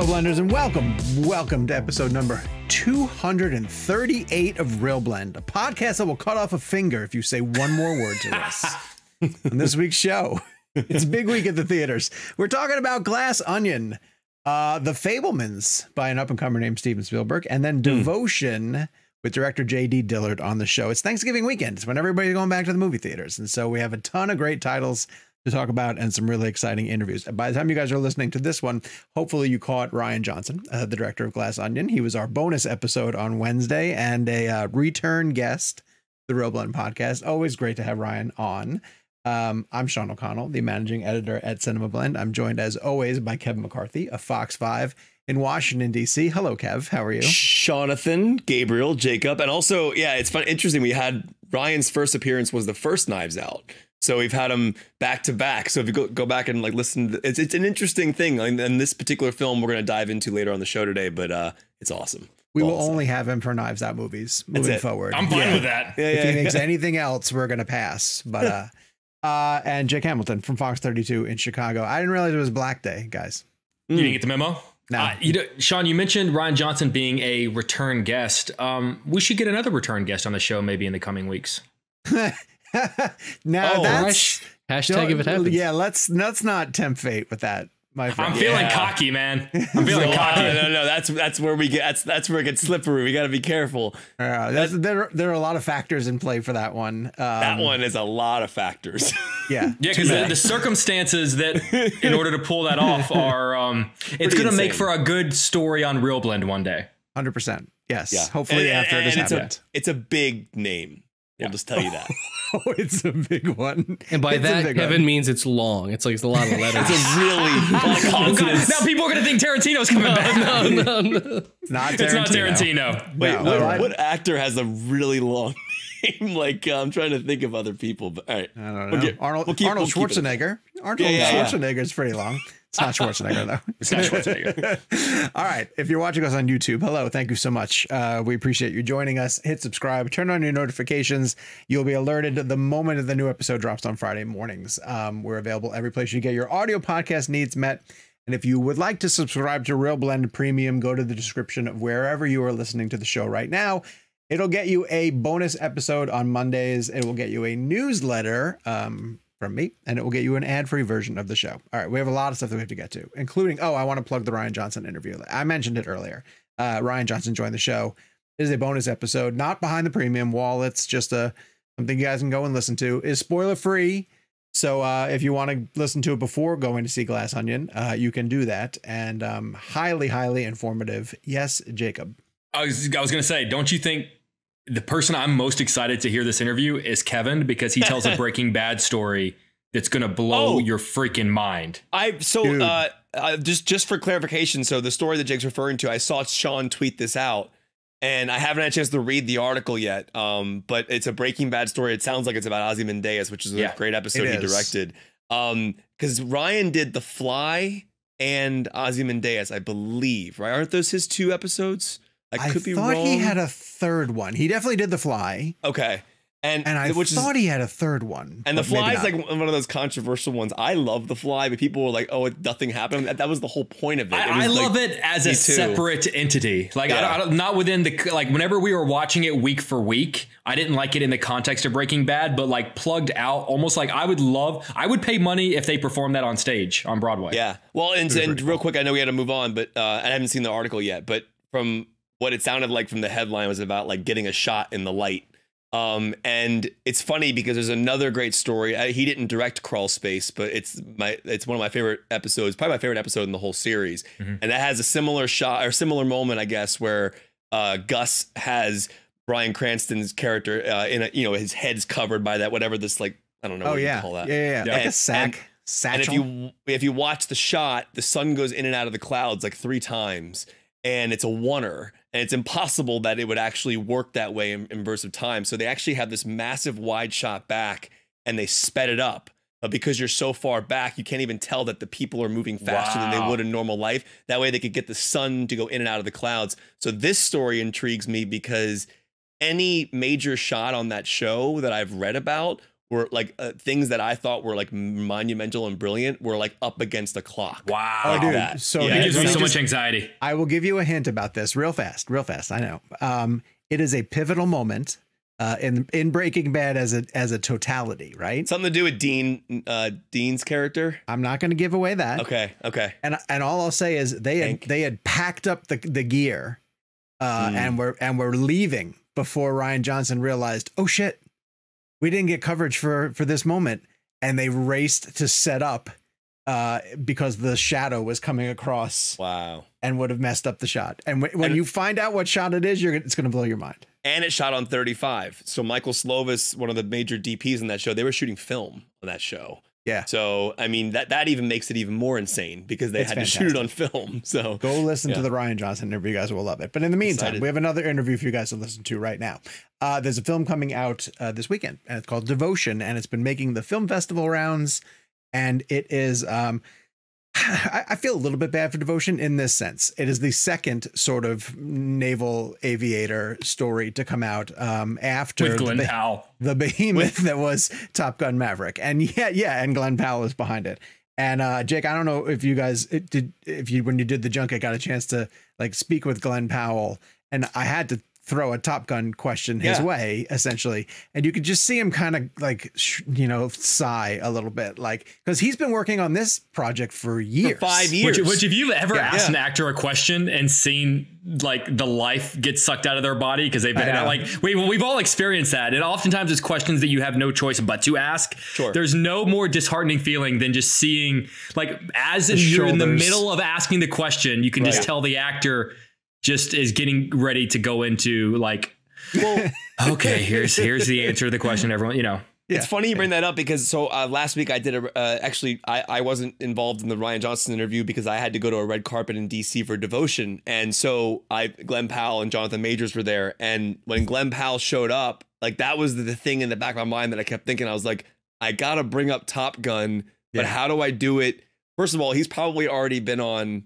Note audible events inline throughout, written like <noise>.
Hello, blenders, and welcome, welcome to episode number 238 of ReelBlend, a podcast that will cut off a finger if you say one more word to us. <laughs> On this week's show, it's a big week at the theaters. We're talking about Glass Onion, uh, The Fabelmans by an up and comer named Steven Spielberg, and then Devotion with director J.D. Dillard on the show. It's Thanksgiving weekend. It's when everybody's going back to the movie theaters. And so we have a ton of great titles to talk about and some really exciting interviews. By the time you guys are listening to this one, hopefully you caught Rian Johnson, uh, the director of Glass Onion. He was our bonus episode on Wednesday and a uh, return guest, the Blend podcast. Always great to have Rian on. Um, I'm Sean O'Connell, the managing editor at CinemaBlend. I'm joined as always by Kevin McCarthy of Fox 5 in Washington, D.C. Hello, Kev. How are you? Jonathan, Gabriel, Jacob, and also, yeah, it's fun, interesting. We had Rian's first appearance was the first Knives Out, so we've had them back to back. So if you go, go back and like listen, to, it's it's an interesting thing. And, and this particular film we're going to dive into later on the show today, but uh, it's awesome. We will only have him for Knives Out movies moving forward. I'm fine Yeah. with that. Yeah, if yeah, he makes anything else, we're gonna pass. But uh, <laughs> uh, and Jake Hamilton from Fox 32 in Chicago. I didn't realize it was Black Day, guys. You didn't get the memo? No. Uh, you know, Sean, you mentioned Rian Johnson being a return guest. Um, we should get another return guest on the show maybe in the coming weeks. <laughs> <laughs> now Oh, that's Hashtag if it happens. Yeah, let's let's not tempt fate with that, my friend. I'm feeling Yeah. cocky, man. I'm feeling <laughs> No, cocky. no, no, that's that's where we get that's that's where it gets slippery. We got to be careful. Uh, that's, there there are a lot of factors in play for that one. Um, That one is a lot of factors. <laughs> yeah. Yeah, because the, the circumstances that, in order to pull that off, are um, it's going to make for a good story on ReelBlend one day. Hundred percent. Yes. yeah, Hopefully And- after it has and it's happened. a it's a big name. We'll just tell you that. <laughs> oh, it's a big one. And by It's that, Kevin one. means it's long. It's like it's a lot of letters. It's a really <laughs> a lot of God, consonants. now people are going to think Tarantino's coming back. no, no, no. <laughs> It's not Tarantino. It's not Tarantino. Wait, No, what, what- what actor has a really long name? like uh, I'm trying to think of other people, but all right. I don't know. We'll get- Arnold we'll keep- Arnold we'll. Schwarzenegger. Arnold Yeah, yeah, yeah. Schwarzenegger is pretty long. It's not Schwarzenegger though. <laughs> It's not Schwarzenegger. <laughs> All right. If you're watching us on YouTube, hello. Thank you so much. Uh, we appreciate you joining us. Hit subscribe, turn on your notifications. You'll be alerted the moment the new episode drops on Friday mornings. Um, we're available every place you get your audio podcast needs met. And if you would like to subscribe to ReelBlend Premium, go to the description of wherever you are listening to the show right now. It'll get you a bonus episode on Mondays. It will get you a newsletter um, from me, and it will get you an ad free version of the show. All right, we have a lot of stuff that we have to get to, including oh, I want to plug the Rian Johnson interview. I mentioned it earlier. Uh, Rian Johnson joined the show. It is a bonus episode, not behind the premium wall. It's just a something you guys can go and listen to. Is spoiler free. So uh, if you want to listen to it before going to see Glass Onion, uh, you can do that. And um, highly, highly informative. Yes, Jacob. I was, I was going to say, don't you think the person I'm most excited to hear this interview is Kevin because he tells a <laughs> Breaking Bad story that's going to blow Oh. your freaking mind. I so uh, uh just just for clarification, so the story that Jake's referring to, I saw Sean tweet this out, and I haven't had a chance to read the article yet. Um, but it's a Breaking Bad story. It sounds like it's about Ozymandias, which is a Yeah, great episode he is. directed. Um, because Rian did The Fly and Ozymandias, I believe. Right? Aren't those his two episodes? I could be thought wrong. he had a third one. He definitely did The Fly, okay, and and I which is thought he had a third one. And the fly is like one of those controversial ones. I love the fly, but people were like, "Oh, it, nothing happened." That, that was the whole point of it. It I, I was love it as a too. separate entity. Like, I, Yeah. don't, I don't, not within the, like, whenever we were watching it week for week, I didn't like it in the context of Breaking Bad, but like plugged out, almost like I would love, I would pay money if they performed that on stage on Broadway. Yeah. Well, and, and real quick, I know we had to move on, but uh, I haven't seen the article yet. But from what it sounded like from the headline was about like getting a shot in the light. Um, and it's funny because there's another great story. I, he didn't direct Crawl Space, but it's my it's one of my favorite episodes, probably my favorite episode in the whole series. Mhm. And that has a similar shot or similar moment, I guess, where uh, Gus has Bryan Cranston's character uh, in a you know his head's covered by that whatever this like I don't know oh what yeah. you call yeah, that. yeah, yeah, Yeah. like a And- sack, And satchel. if you if you watch the shot, the sun goes in and out of the clouds like three times, and it's a oneer, and it's impossible that it would actually work that way in, in bursts of time. So they actually have this massive wide shot back, and they sped it up. But because you're so far back, you can't even tell that the people are moving faster than they would in normal life. That way, they could get the sun to go in and out of the clouds. So this story intrigues me because any major shot on that show that I've read about were like uh, things that I thought were like monumental and brilliant were like up against a clock. Wow. Oh, dude. that. So Yeah, It it gives me so much anxiety. I will give you a hint about this real fast, real fast. I know. Um, it is a pivotal moment uh, in in Breaking Bad as a as a totality, right? Something to do with Dean uh, Dean's character. I'm not going to give away that. Okay, okay. And and all I'll say is they had they had packed up the the gear, uh, Hmm. and were and were leaving before Rian Johnson realized, oh shit, we didn't get coverage for for this moment, and they raced to set up, uh, because the shadow was coming across Wow. and would have messed up the shot. And when, when And- you find out what shot it is, you're it's going to blow your mind. And it shot on 35. So Michael Slovis, one of the major DPs in that show, they were shooting film on that show. Yeah. So I mean that that even makes it even more insane because they It's had to shoot it on film. <laughs> So Go listen to the Rian Johnson interview. You guys will love it. But in the meantime, Excited. we have another interview for you guys to listen to right now. Uh, there's a film coming out uh, this weekend, and it's called Devotion, and it's been making the film festival rounds. And it is, um, <sighs> I, I feel a little bit bad for Devotion in this sense. It is the second sort of naval aviator story to come out um, after With Glen the, Powell. the behemoth that was Top Gun Maverick. And yeah, yeah, and Glen Powell is behind it. And uh, Jake, I don't know if you guys did if you when you did the junket got a chance to like speak with Glen Powell, and I had to throw a Top Gun question his Yeah. way essentially, and you could just see him kind of like sh- you know sigh a little bit, like because he's been working on this project for years, five years. Which, which, if you've ever Yeah. asked Yeah. an actor a question and seen like the life get sucked out of their body because they've been out, know. like we we've all experienced that, and oftentimes it's questions that you have no choice but to ask. Sure. There's no more disheartening feeling than just seeing like as The you're in the middle of asking the question, you can just tell the actor just is getting ready to go into like, well, <laughs> okay, here's here's the answer to the question. Everyone, you know, Yeah. It's funny you bring that up because so uh, last week I did a uh, actually I, I wasn't involved in the Rian Johnson interview because I had to go to a red carpet in DC for devotion and so I Glen Powell and Jonathan Majors were there and when Glen Powell showed up like that was the, the thing in the back of my mind that I kept thinking I was like I gotta bring up Top Gun but Yeah. how do I do it first of all he's probably already been on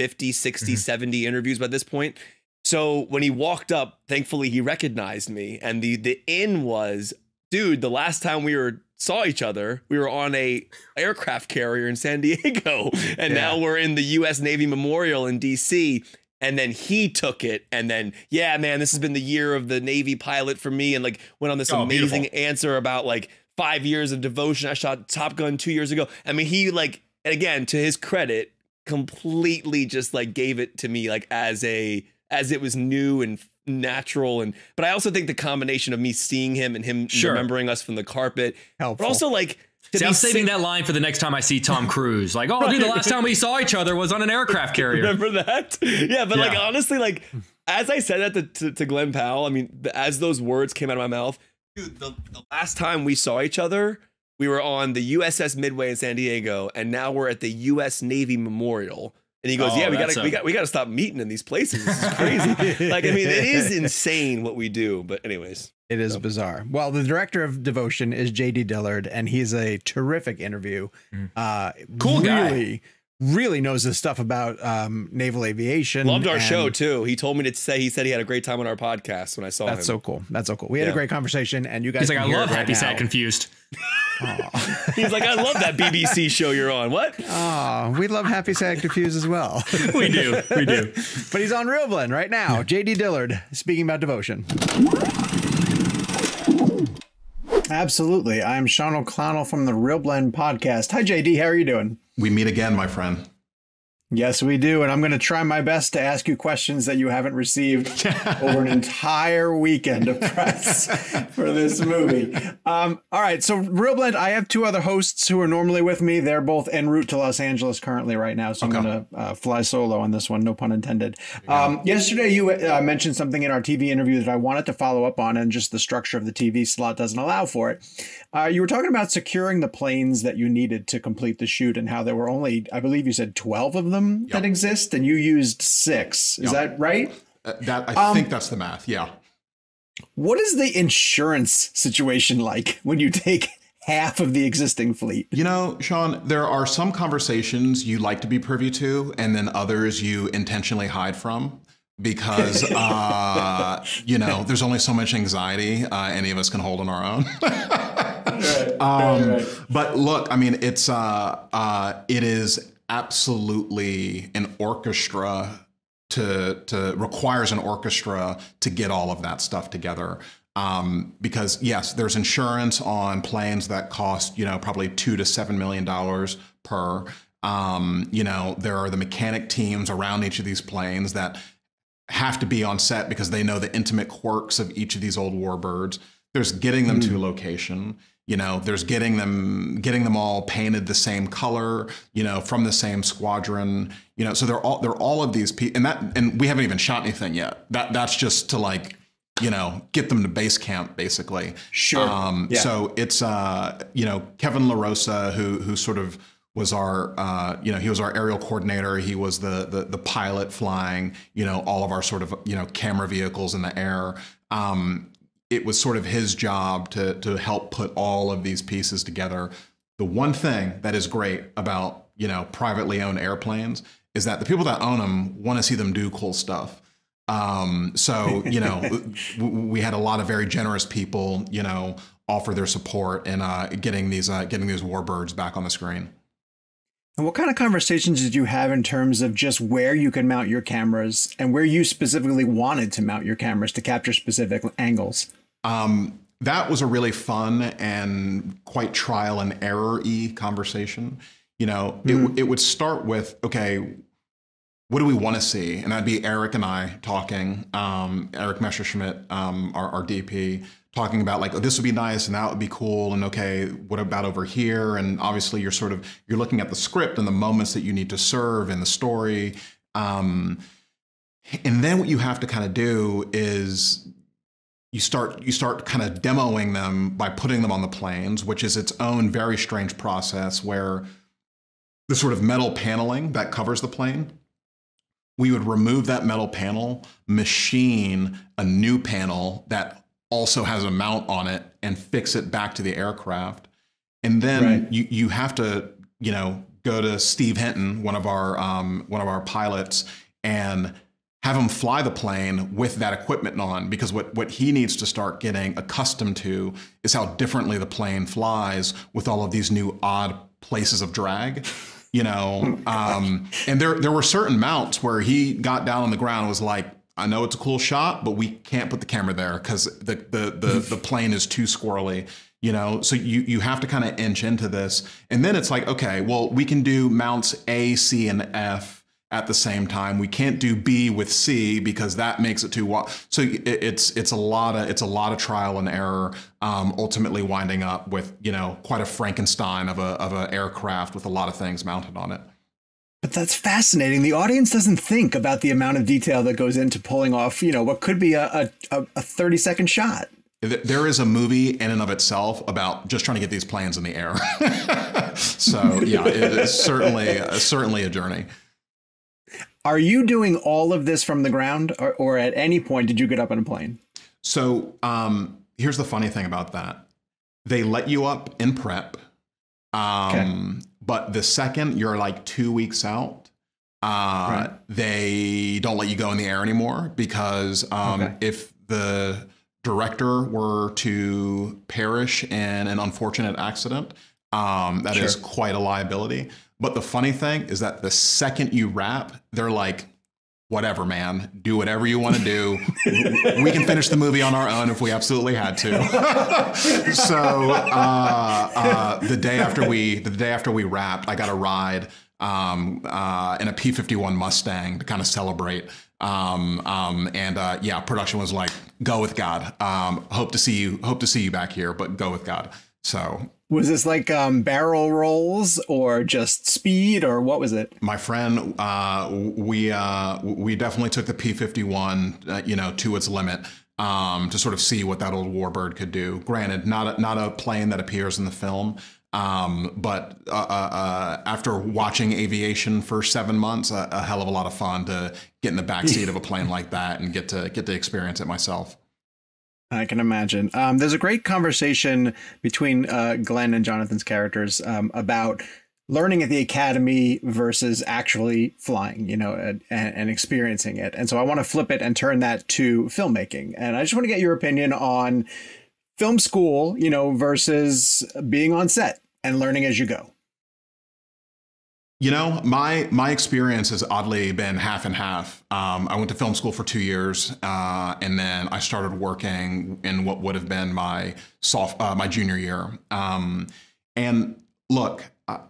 50 60 Mhm. 70 interviews by this point so when he walked up, thankfully he recognized me, and the the in was, dude. The last time we were saw each other, we were on a aircraft carrier in San Diego, <laughs> and Yeah. now we're in the U.S. Navy Memorial in D.C. And then he took it, and then yeah, man, this has been the year of the Navy pilot for me, and like went on this Oh, amazing beautiful. answer about like five years of devotion. I shot Top Gun two years ago. I mean, he like and again to his credit, completely just like gave it to me like as a as it was new and natural and but I also think the combination of me seeing him and him Sure. remembering us from the carpet, helpful. but also like to See, I'm saving sit- that line for the next time I see Tom <laughs> Cruise. Like, oh, dude, the last time we saw each other was on an aircraft <laughs> carrier. Remember that? Yeah, but like honestly, like as I said that to, to, to Glen Powell, I mean, as those words came out of my mouth, dude, the, the last time we saw each other, we were on the USS Midway in San Diego, and now we're at the U.S. Navy Memorial. And he goes, Oh, "Yeah, we gotta, we got, we gotta stop meeting in these places. This is crazy. <laughs> like, I mean, it is insane what we do. But anyways, It is So- bizarre. Well, the director of Devotion is JD Dillard, and he's a terrific interview. Mm. Uh, Cool guy. Really, really knows his stuff about um, naval aviation. loved our and show too. He told me to say he said he had a great time on our podcast when I saw That's him. so cool. That's so cool. We had a great conversation, and you guys. He's like, I love right Happy, Sad. Confused. <laughs> <laughs> He's like, I love that BBC show you're on. What? Aw, we love Happy, Sad, Confused as well. <laughs> We do, we do. but he's on ReelBlend right now. JD Dillard speaking about devotion. Absolutely. I'm Sean O'Connell from the ReelBlend podcast. Hi, JD. How are you doing? We meet again, my friend. Yes, we do. And I'm going to try my best to ask you questions that you haven't received <laughs> over an entire weekend of press for this movie. Um, all right. So, ReelBlend, I have two other hosts who are normally with me. They're both en route to Los Angeles currently right now. So, I'm going to uh, fly solo on this one. No pun intended. Um, yesterday, you uh, mentioned something in our TV interview that I wanted to follow up on, and just the structure of the TV slot doesn't allow for it. Uh, you were talking about securing the planes that you needed to complete the shoot and how there were only, I believe you said 12 of them that exist, and you used six. Is Yep. that right? Uh, that I Um, think that's the math. Yeah. What is the insurance situation like when you take half of the existing fleet? You know, Sean, there are some conversations you like to be privy to, and then others you intentionally hide from. Because <laughs> uh, you know, there's only so much anxiety uh, any of us can hold on our own. <laughs> um, But look, I mean, it's uh, uh, it is absolutely an orchestra to to requires an orchestra to get all of that stuff together. Um, because yes, there's insurance on planes that cost you know probably two to seven million dollars per. Um, you know, there are the mechanic teams around each of these planes that have to be on set because they know the intimate quirks of each of these old warbirds. There's getting them mm. to location. You know, there's getting them getting them all painted the same color. You know, from the same squadron. You know, so they're all they're all of these people, and that and we haven't even shot anything yet. That that's just to like you know get them to base camp basically. Sure. Um, yeah. So it's uh you know Kevin LaRosa who who sort of was our uh, you know he was our aerial coordinator he was the, the, the pilot flying you know all of our sort of you know camera vehicles in the air um, it was sort of his job to to help put all of these pieces together. The one thing that is great about you know privately owned airplanes is that the people that own them want to see them do cool stuff. Um, so you know <laughs> we had a lot of very generous people you know offer their support in uh, getting these uh, getting these warbirds back on the screen. And what kind of conversations did you have in terms of just where you could mount your cameras and where you specifically wanted to mount your cameras to capture specific angles? Um, that was a really fun and quite trial and error y conversation. You know, mm. it, hmm. it would start with, okay, what do we want to see? And that'd be Eric and I talking, um, Eric Messerschmidt, um, our, our DP, talking about like oh, this would be nice and that would be cool and okay what about over here and obviously you're sort of you're looking at the script and the moments that you need to serve in the story um, and then what you have to kind of do is you start you start kind of demoing them by putting them on the planes which is its own very strange process where the sort of metal paneling that covers the plane we would remove that metal panel machine a new panel that also has a mount on it and fix it back to the aircraft. And then right. you you have to you know go to Steve Hinton, one of our um, one of our pilots, and have him fly the plane with that equipment on because what what he needs to start getting accustomed to is how differently the plane flies with all of these new odd places of drag you know <laughs> um, and there there were certain mounts where he got down on the ground and was like I know it's a cool shot, but we can't put the camera there because the the the <laughs> the plane is too squirrely. You know, so you you have to kind of inch into this, and then it's like, okay, well, we can do mounts A, C, and F at the same time. We can't do B with C because that makes it too wide. So it, it's it's a lot of it's a lot of trial and error. Um, ultimately, winding up with you know quite a Frankenstein of a of an aircraft with a lot of things mounted on it. But that's fascinating. The audience doesn't think about the amount of detail that goes into pulling off, you know, what could be a, a, a 30 second shot. There is a movie in and of itself about just trying to get these planes in the air. <laughs> so yeah, it is certainly certainly a journey. Are you doing all of this from the ground, or, or at any point did you get up on a plane? So um, here's the funny thing about that: they let you up in prep. Um, okay. But the second you're like two weeks out, uh, right. they don't let you go in the air anymore because um, okay. if the director were to perish in an unfortunate accident, um, that sure. is quite a liability. But the funny thing is that the second you wrap, they're like, whatever, man, do whatever you want to do. we can finish the movie on our own if we absolutely had to. <laughs> so uh, uh, the day after we, the day after we wrapped, I got a ride um, uh, in a P51 Mustang to kind of celebrate. Um, um, and uh, yeah, production was like, "Go with God. Um, hope to see you. Hope to see you back here, but go with God." So was this like um, barrel rolls or just speed or what was it? My friend, uh, we uh, we definitely took the P51, uh, you know, to its limit um, to sort of see what that old warbird could do. Granted, not a, not a plane that appears in the film, um, but uh, uh, uh, after watching aviation for seven months, a, a, hell of a lot of fun to get in the backseat of a plane <laughs> like that and get to get to experience it myself. I can imagine. Um, there's a great conversation between uh, Glen and Jonathan's characters um, about learning at the academy versus actually flying, you know, and, and, experiencing it. And so I want to flip it and turn that to filmmaking. And I just want to get your opinion on film school, you know, versus being on set and learning as you go? You know, my my experience has oddly been half and half. Um, I went to film school for two years, uh, and then I started working in what would have been my soft uh, my junior year. Um, and look, uh,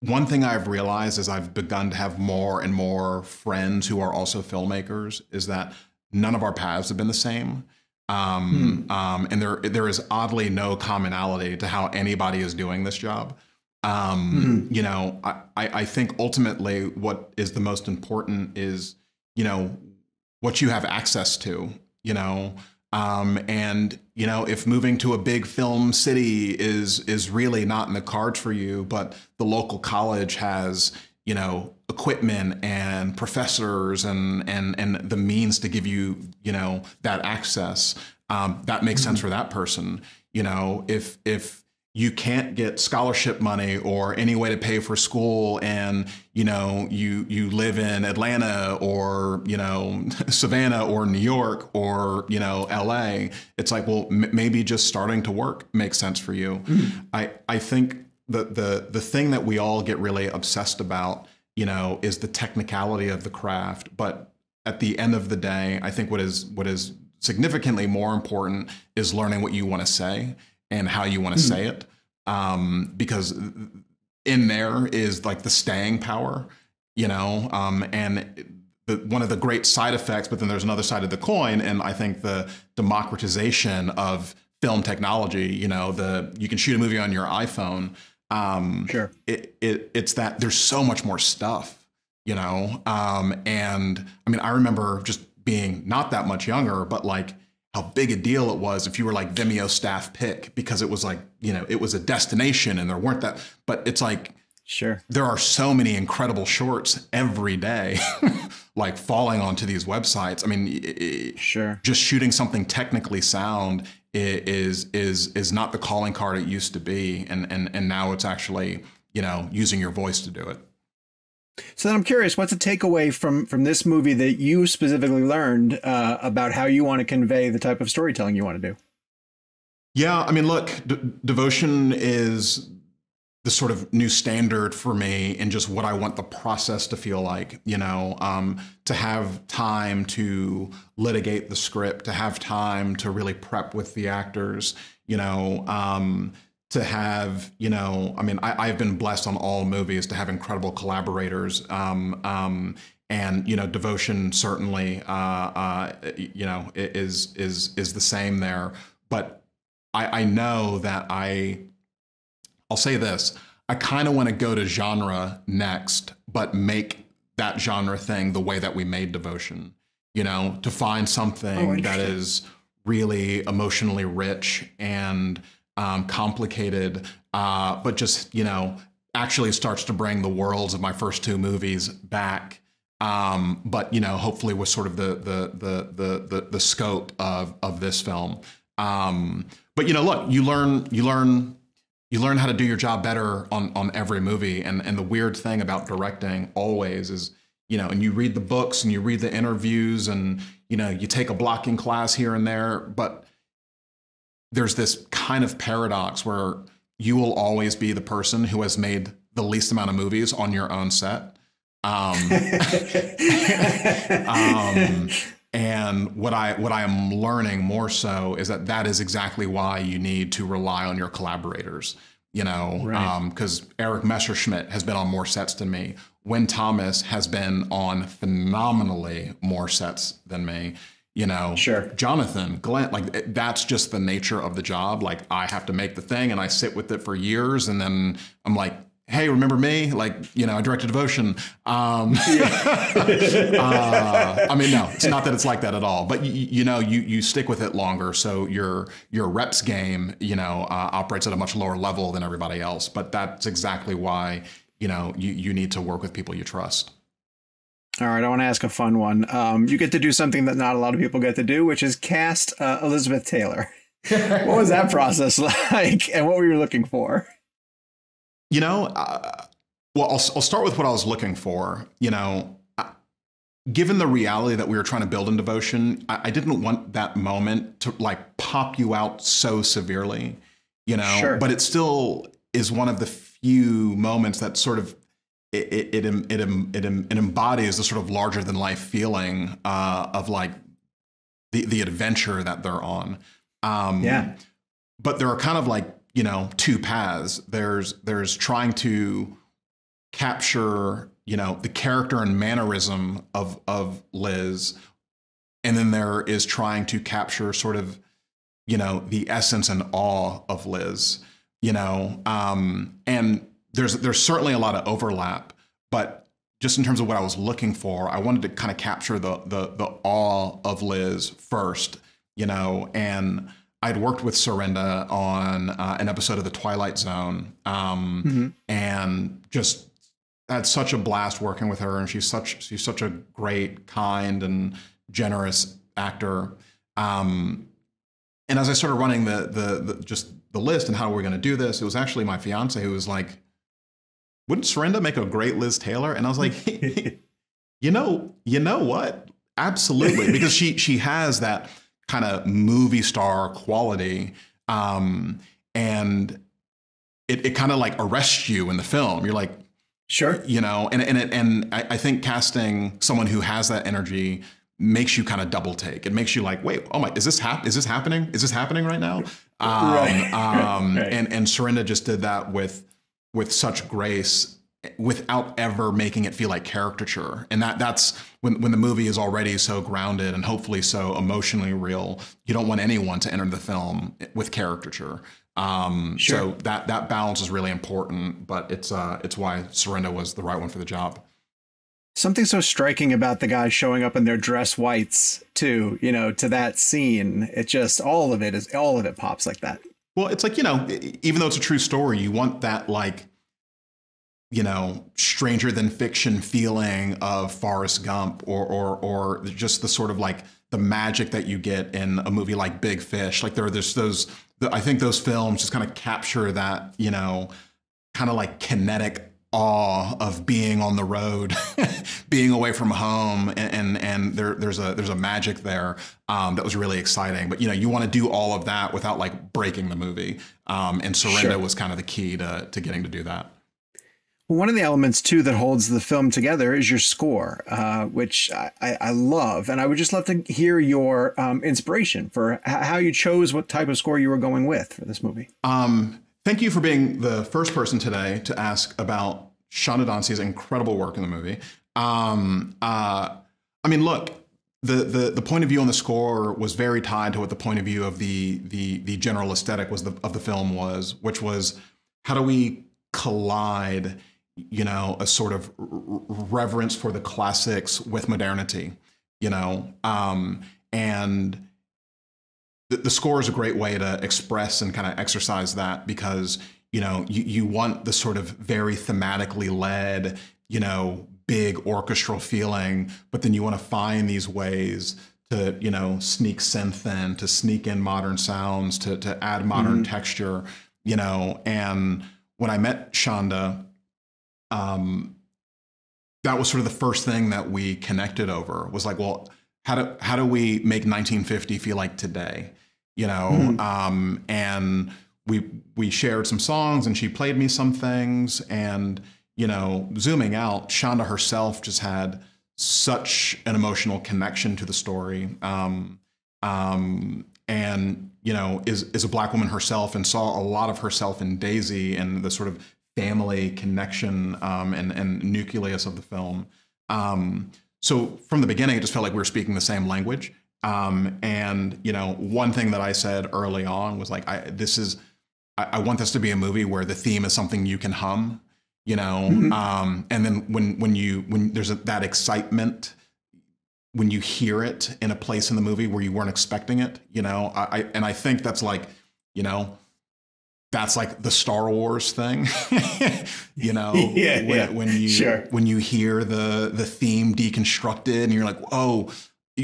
one thing I've realized as I've begun to have more and more friends who are also filmmakers is that none of our paths have been the same. Um, hmm. um, and there there is oddly no commonality to how anybody is doing this job. Um, mm-hmm. You know, I, I think ultimately what is the most important is, you know, what you have access to, you know, um, and you know if moving to a big film city is is really not in the cards for you, but the local college has you know equipment and professors and and and the means to give you you know that access, um, that makes mm-hmm. sense for that person. You know, if if you can't get scholarship money or any way to pay for school and you know you you live in Atlanta or you know <laughs> Savannah or New York or you know LA it's like well m- maybe just starting to work makes sense for you. Mm-hmm. I I think the the the thing that we all get really obsessed about you know is the technicality of the craft. But at the end of the day I think what is what is significantly more important is learning what you want to say and how you want to mm-hmm. say it. Um, because in there is like the staying power, you know, um, and the, one of the great side effects, but then there's another side of the coin. And I think the democratization of film technology, you know, the, you can shoot a movie on your iPhone. Um, sure. It, it, it's that there's so much more stuff, you know? Um, and I mean, I remember just being not that much younger, but like, how big a deal it was if you were like Vimeo staff pick because it was like, you know, it was a destination and there weren't that, but it's like, sure, there are so many incredible shorts every day, <laughs> like falling onto these websites. I mean, sure, just shooting something technically sound is is is not the calling card it used to be, and and and now it's actually you know using your voice to do it. So then I'm curious, what's a takeaway from from this movie that you specifically learned uh, about how you want to convey the type of storytelling you want to do? Yeah, I mean, look, d- devotion is the sort of new standard for me and just what I want the process to feel like, you know, um, to have time to litigate the script, to have time to really prep with the actors, you know, um, to have, you know, I mean, I, have been blessed on all movies to have incredible collaborators. Um, um, and you know, devotion certainly, uh, uh, you know, is is is the same there. But I, I know that I, I'll say this: I kind of want to go to genre next, but make that genre thing the way that we made devotion. You know, to find something oh, that is really emotionally rich and um, complicated, uh, but just you know actually starts to bring the worlds of my first two movies back. Um, but you know, hopefully with sort of the the the the the, scope of of this film. Um, but you know, look, you learn you learn you learn how to do your job better on on every movie. And and the weird thing about directing always is you know, and you read the books and you read the interviews and you know you take a blocking class here and there, but there's this kind of paradox where you will always be the person who has made the least amount of movies on your own set. Um, <laughs> um, and what I what I am learning more so is that that is exactly why you need to rely on your collaborators. You know, because right. um, Eric Messerschmidt has been on more sets than me. Wynn Thomas has been on phenomenally more sets than me you know sure. Jonathan glen like that's just the nature of the job. Like i have to make the thing and i sit with it for years and then i'm like hey remember me? Like you know i directed devotion. Um, <laughs> uh, i mean no it's not that it's like that at all but you, you know you you stick with it longer so your your reps game you know uh, operates at a much lower level than everybody else but that's exactly why you know you, you need to work with people you trust all right, I want to ask a fun one. Um, you get to do something that not a lot of people get to do, which is cast uh, Elizabeth Taylor. <laughs> what was that process <laughs> like, and what were you looking for? You know, uh, well, I'll, I'll start with what I was looking for. You know, given the reality that we were trying to build in devotion, I, I didn't want that moment to like pop you out so severely, you know. Sure. But it still is one of the few moments that sort of it it it, it, it, it, embodies the sort of larger than life feeling uh, of like the the adventure that they're on. Um, Yeah. But there are kind of like you know two paths. There's there's trying to capture you know the character and mannerism of of Liz, and then there is trying to capture sort of you know the essence and awe of Liz. You know, um, and there's there's certainly a lot of overlap, but just in terms of what I was looking for, I wanted to kind of capture the the the awe of Liz first, you know, and I'd worked with Serinda on uh, an episode of The Twilight Zone, um, Mhm. and just had such a blast working with her, and she's such she's such a great, kind, and generous actor. Um, and as I started running the the, the just the list and how we're going to do this, it was actually my fiance who was like, "Wouldn't Serinda make a great Liz Taylor?" And I was like, <laughs> "You know, you know what? Absolutely, <laughs> because she she has that kind of movie star quality, um, and it it kind of like arrests you in the film. You're like, Sure. you know and and it, and I, I think casting someone who has that energy makes you kind of double take it makes you like wait oh my is this hap- is this happening is this happening right now um, <laughs> Right. um Right. and and Serinda just did that with with such grace without ever making it feel like caricature and that that's when when the movie is already so grounded and hopefully so emotionally real you don't want anyone to enter the film with caricature um Sure. so that that balance is really important but it's uh it's why Serinda was the right one for the job Something so striking about the guys showing up in their dress whites too, you know, to that scene. It just all of it is all of it pops like that. Well, it's like, you know, even though it's a true story, you want that like, you know, stranger than fiction feeling of Forrest Gump or or or just the sort of like the magic that you get in a movie like Big Fish. Like there are there's those I think those films just kind of capture that, you know, kind of like kinetic awe of being on the road, <laughs> being away from home, and and, and there, there's a there's a magic there um, that was really exciting. But you know, you want to do all of that without like breaking the movie, um, and Serinda Sure. was kind of the key to to getting to do that. One of the elements too that holds the film together is your score, uh, which I, I, love, and I would just love to hear your um, inspiration for how you chose what type of score you were going with for this movie. Um, thank you for being the first person today to ask about Chanda Dancy's incredible work in the movie. Um, uh, I mean, look, the, the the point of view on the score was very tied to what the point of view of the the the general aesthetic was the, of the film was, which was how do we collide, you know, a sort of reverence for the classics with modernity, you know, um, and the, the score is a great way to express and kind of exercise that because you know you, you want the sort of very thematically led you know big orchestral feeling but then you want to find these ways to you know sneak synth in to sneak in modern sounds to to add modern texture you know and when i met chanda um that was sort of the first thing that we connected over was like well how do how do we make 1950 feel like today you know Mhm. um and we we shared some songs and she played me some things. And you know zooming out chanda herself just had such an emotional connection to the story. Um um and you know is is a black woman herself and saw a lot of herself in daisy and the sort of family connection um and and nucleus of the film. Um so from the beginning it just felt like we were speaking the same language um and you know one thing that i said early on was like i this is I, I want this to be a movie where the theme is something you can hum, you know, Mhm. um, and then when when you when there's a, that excitement when you hear it in a place in the movie where you weren't expecting it, you know, I, I and I think that's like, you know, that's like the Star Wars thing, <laughs> you know, <laughs> Yeah, when, yeah, when you sure. when you hear the the theme deconstructed and you're like, oh,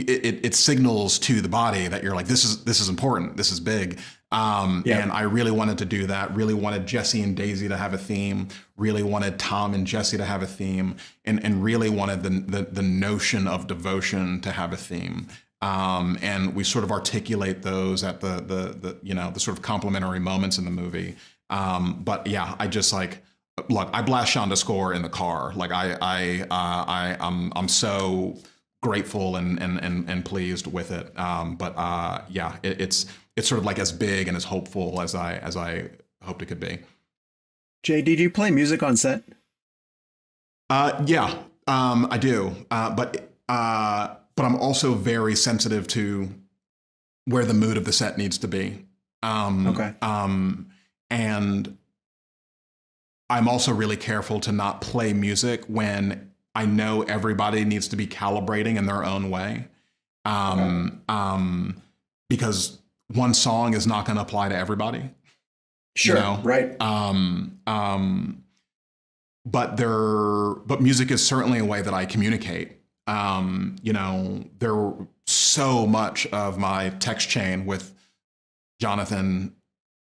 it, it, it signals to the body that you're like this is this is important, this is big, Um, Yeah. And I really wanted to do that. Really wanted Jesse and Daisy to have a theme. Really wanted Tom and Jesse to have a theme, and and really wanted the the, the notion of devotion to have a theme. Um, and we sort of articulate those at the the the you know the sort of complementary moments in the movie. Um, but yeah, I just like look. I blast Chanda score in the car. Like I I uh, I I'm I'm so grateful and and and, and pleased with it. Um, but uh, yeah, it, it's it's sort of like as big and as hopeful as I as I hoped it could be. Jay, did you play music on set? Uh, yeah, um, I do. Uh, but uh, but I'm also very sensitive to where the mood of the set needs to be. Um, Okay. Um, and I'm also really careful to not play music when I know everybody needs to be calibrating in their own way. Um, um, because one song is not going to apply to everybody. Sure. know, right. Um, um, but there, but music is certainly a way that I communicate. Um, you know, there so much of my text chain with Jonathan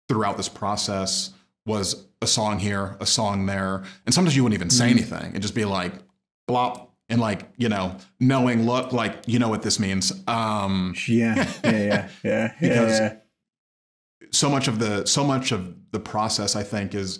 throughout this process was a song here, a song there, and sometimes you wouldn't even say anything. It'd just be like blop, and like you know, knowing look like you know what this means. Um, Yeah. Yeah. Yeah. <laughs> Yeah. Because- yeah. so much of the so much of the process i think is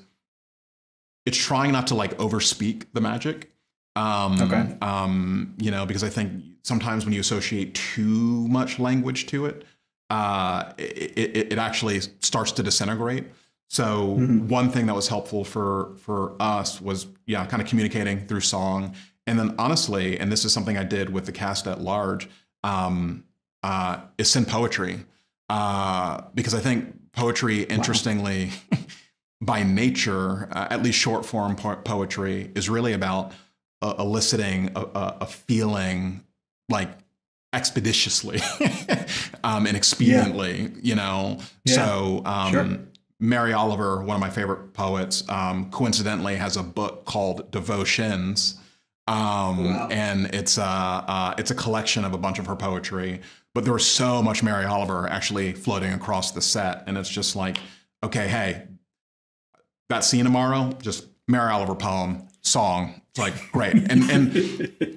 it's trying not to like overspeak the magic um Okay. um you know because i think sometimes when you associate too much language to it uh it, it, it actually starts to disintegrate so Mhm. one thing that was helpful for for us was yeah kind of communicating through song and then honestly and this is something i did with the cast at large um uh is send poetry uh, because I think poetry, interestingly, <laughs> by nature, uh, at least short form po- poetry, is really about uh, eliciting a, a, a feeling like expeditiously <laughs> um, and expediently, you know. Yeah. So, um, Sure. Mary Oliver, one of my favorite poets, um, coincidentally has a book called Devotions. Um, Wow. and it's uh, uh, it's a collection of a bunch of her poetry. But there was so much Mary Oliver actually floating across the set, and it's just like, okay, hey, that scene tomorrow, just Mary Oliver poem, song. It's like great, and and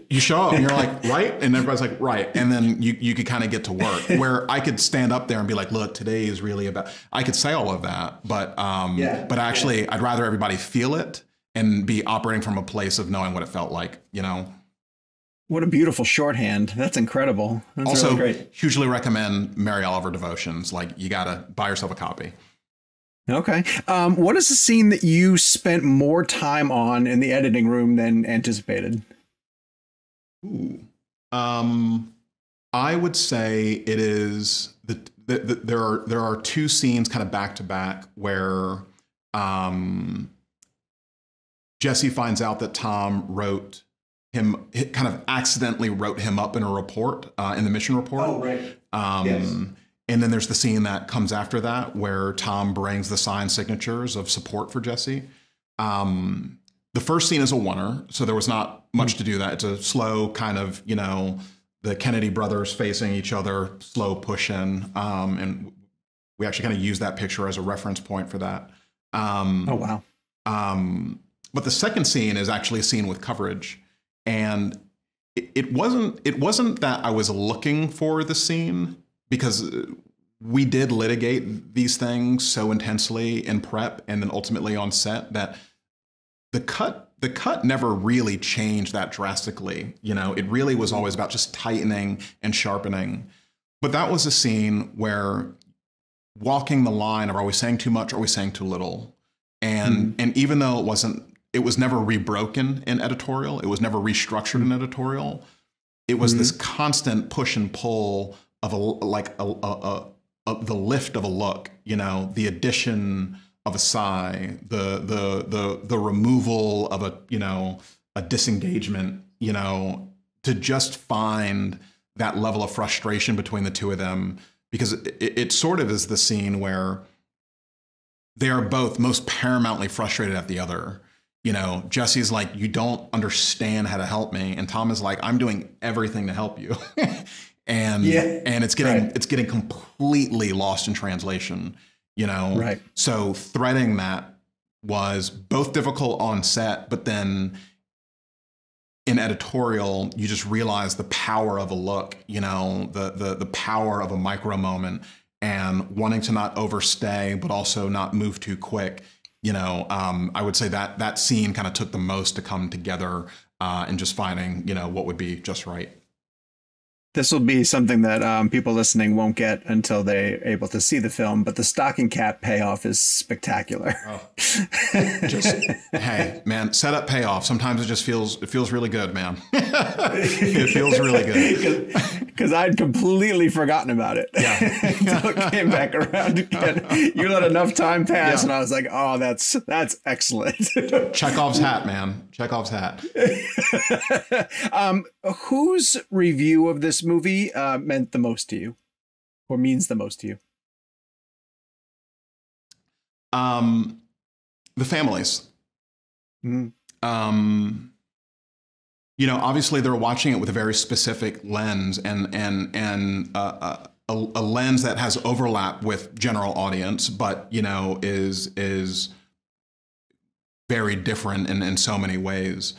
<laughs> you show up, and you're like, right, and everybody's like, right, and then you you could kind of get to work. <laughs> Where I could stand up there and be like, look, today is really about. I could say all of that, but um, Yeah, but actually, I'd rather everybody feel it and be operating from a place of knowing what it felt like, you know. What a beautiful shorthand. That's incredible. That's also, really great. hugely recommend Mary Oliver Devotions. Like, you gotta buy yourself a copy. Okay. Um, what is the scene that you spent more time on in the editing room than anticipated? Ooh. Um, I would say it is the, the, the there are there are two scenes kind of back to back where um, Jesse finds out that Tom wrote him kind of accidentally wrote him up in a report uh, in the mission report. Oh, right. Um, Yes. And then there's the scene that comes after that where Tom brings the signed signatures of support for Jesse. Um, the first scene is a oneer, so there was not much to do that. It's a slow kind of, you know, the Kennedy brothers facing each other, slow push in. Um, and we actually kind of use that picture as a reference point for that. Um, Oh, wow. um, but the second scene is actually a scene with coverage, and it, it wasn't it wasn't that I was looking for the scene because uh, we did litigate these things so intensely in prep and then ultimately on set that the cut the cut never really changed that drastically. You know, it really was always about just tightening and sharpening. But that was a scene where walking the line of are we saying too much or are we saying too little? And and even though it wasn't it was never rebroken in editorial, it was never restructured in hmm. editorial. It was this hmm. constant push and pull of a like a, a, a, a the lift of a look, you know, the addition of a sigh, the the the the removal of a you know a disengagement, you know, to just find that level of frustration between the two of them because it, it, it sort of is the scene where they are both most paramountly frustrated at the other. You know, Jesse's like, you don't understand how to help me, and Tom is like, I'm doing everything to help you, <laughs> and Yeah. and it's getting Right. it's getting completely lost in translation. you know? Right. So threading that was both difficult on set, but then in editorial, you just realize the power of a look, you know, the the the power of a micro moment and wanting to not overstay, but also not move too quick. You know, um, I would say that that scene kind of took the most to come together uh, and just finding, you know, what would be just right. This will be something that um, people listening won't get until they're able to see the film, but the stocking cap payoff is spectacular. <laughs> Just hey, man, set up payoff. Sometimes it just feels it feels really good, man. <laughs> it feels really good. <laughs> Because I'd completely forgotten about it. Yeah. so it came back around again. You let enough time pass, Yeah. and I was like, "Oh, that's that's excellent." Chekhov's hat, man. Chekhov's hat. um, whose review of this movie uh, meant the most to you, or means the most to you? Um, the families. Mm. um, you know, obviously they're watching it with a very specific lens and and and uh, uh, a, a lens that has overlap with general audience, but you know is is very different in in so many ways.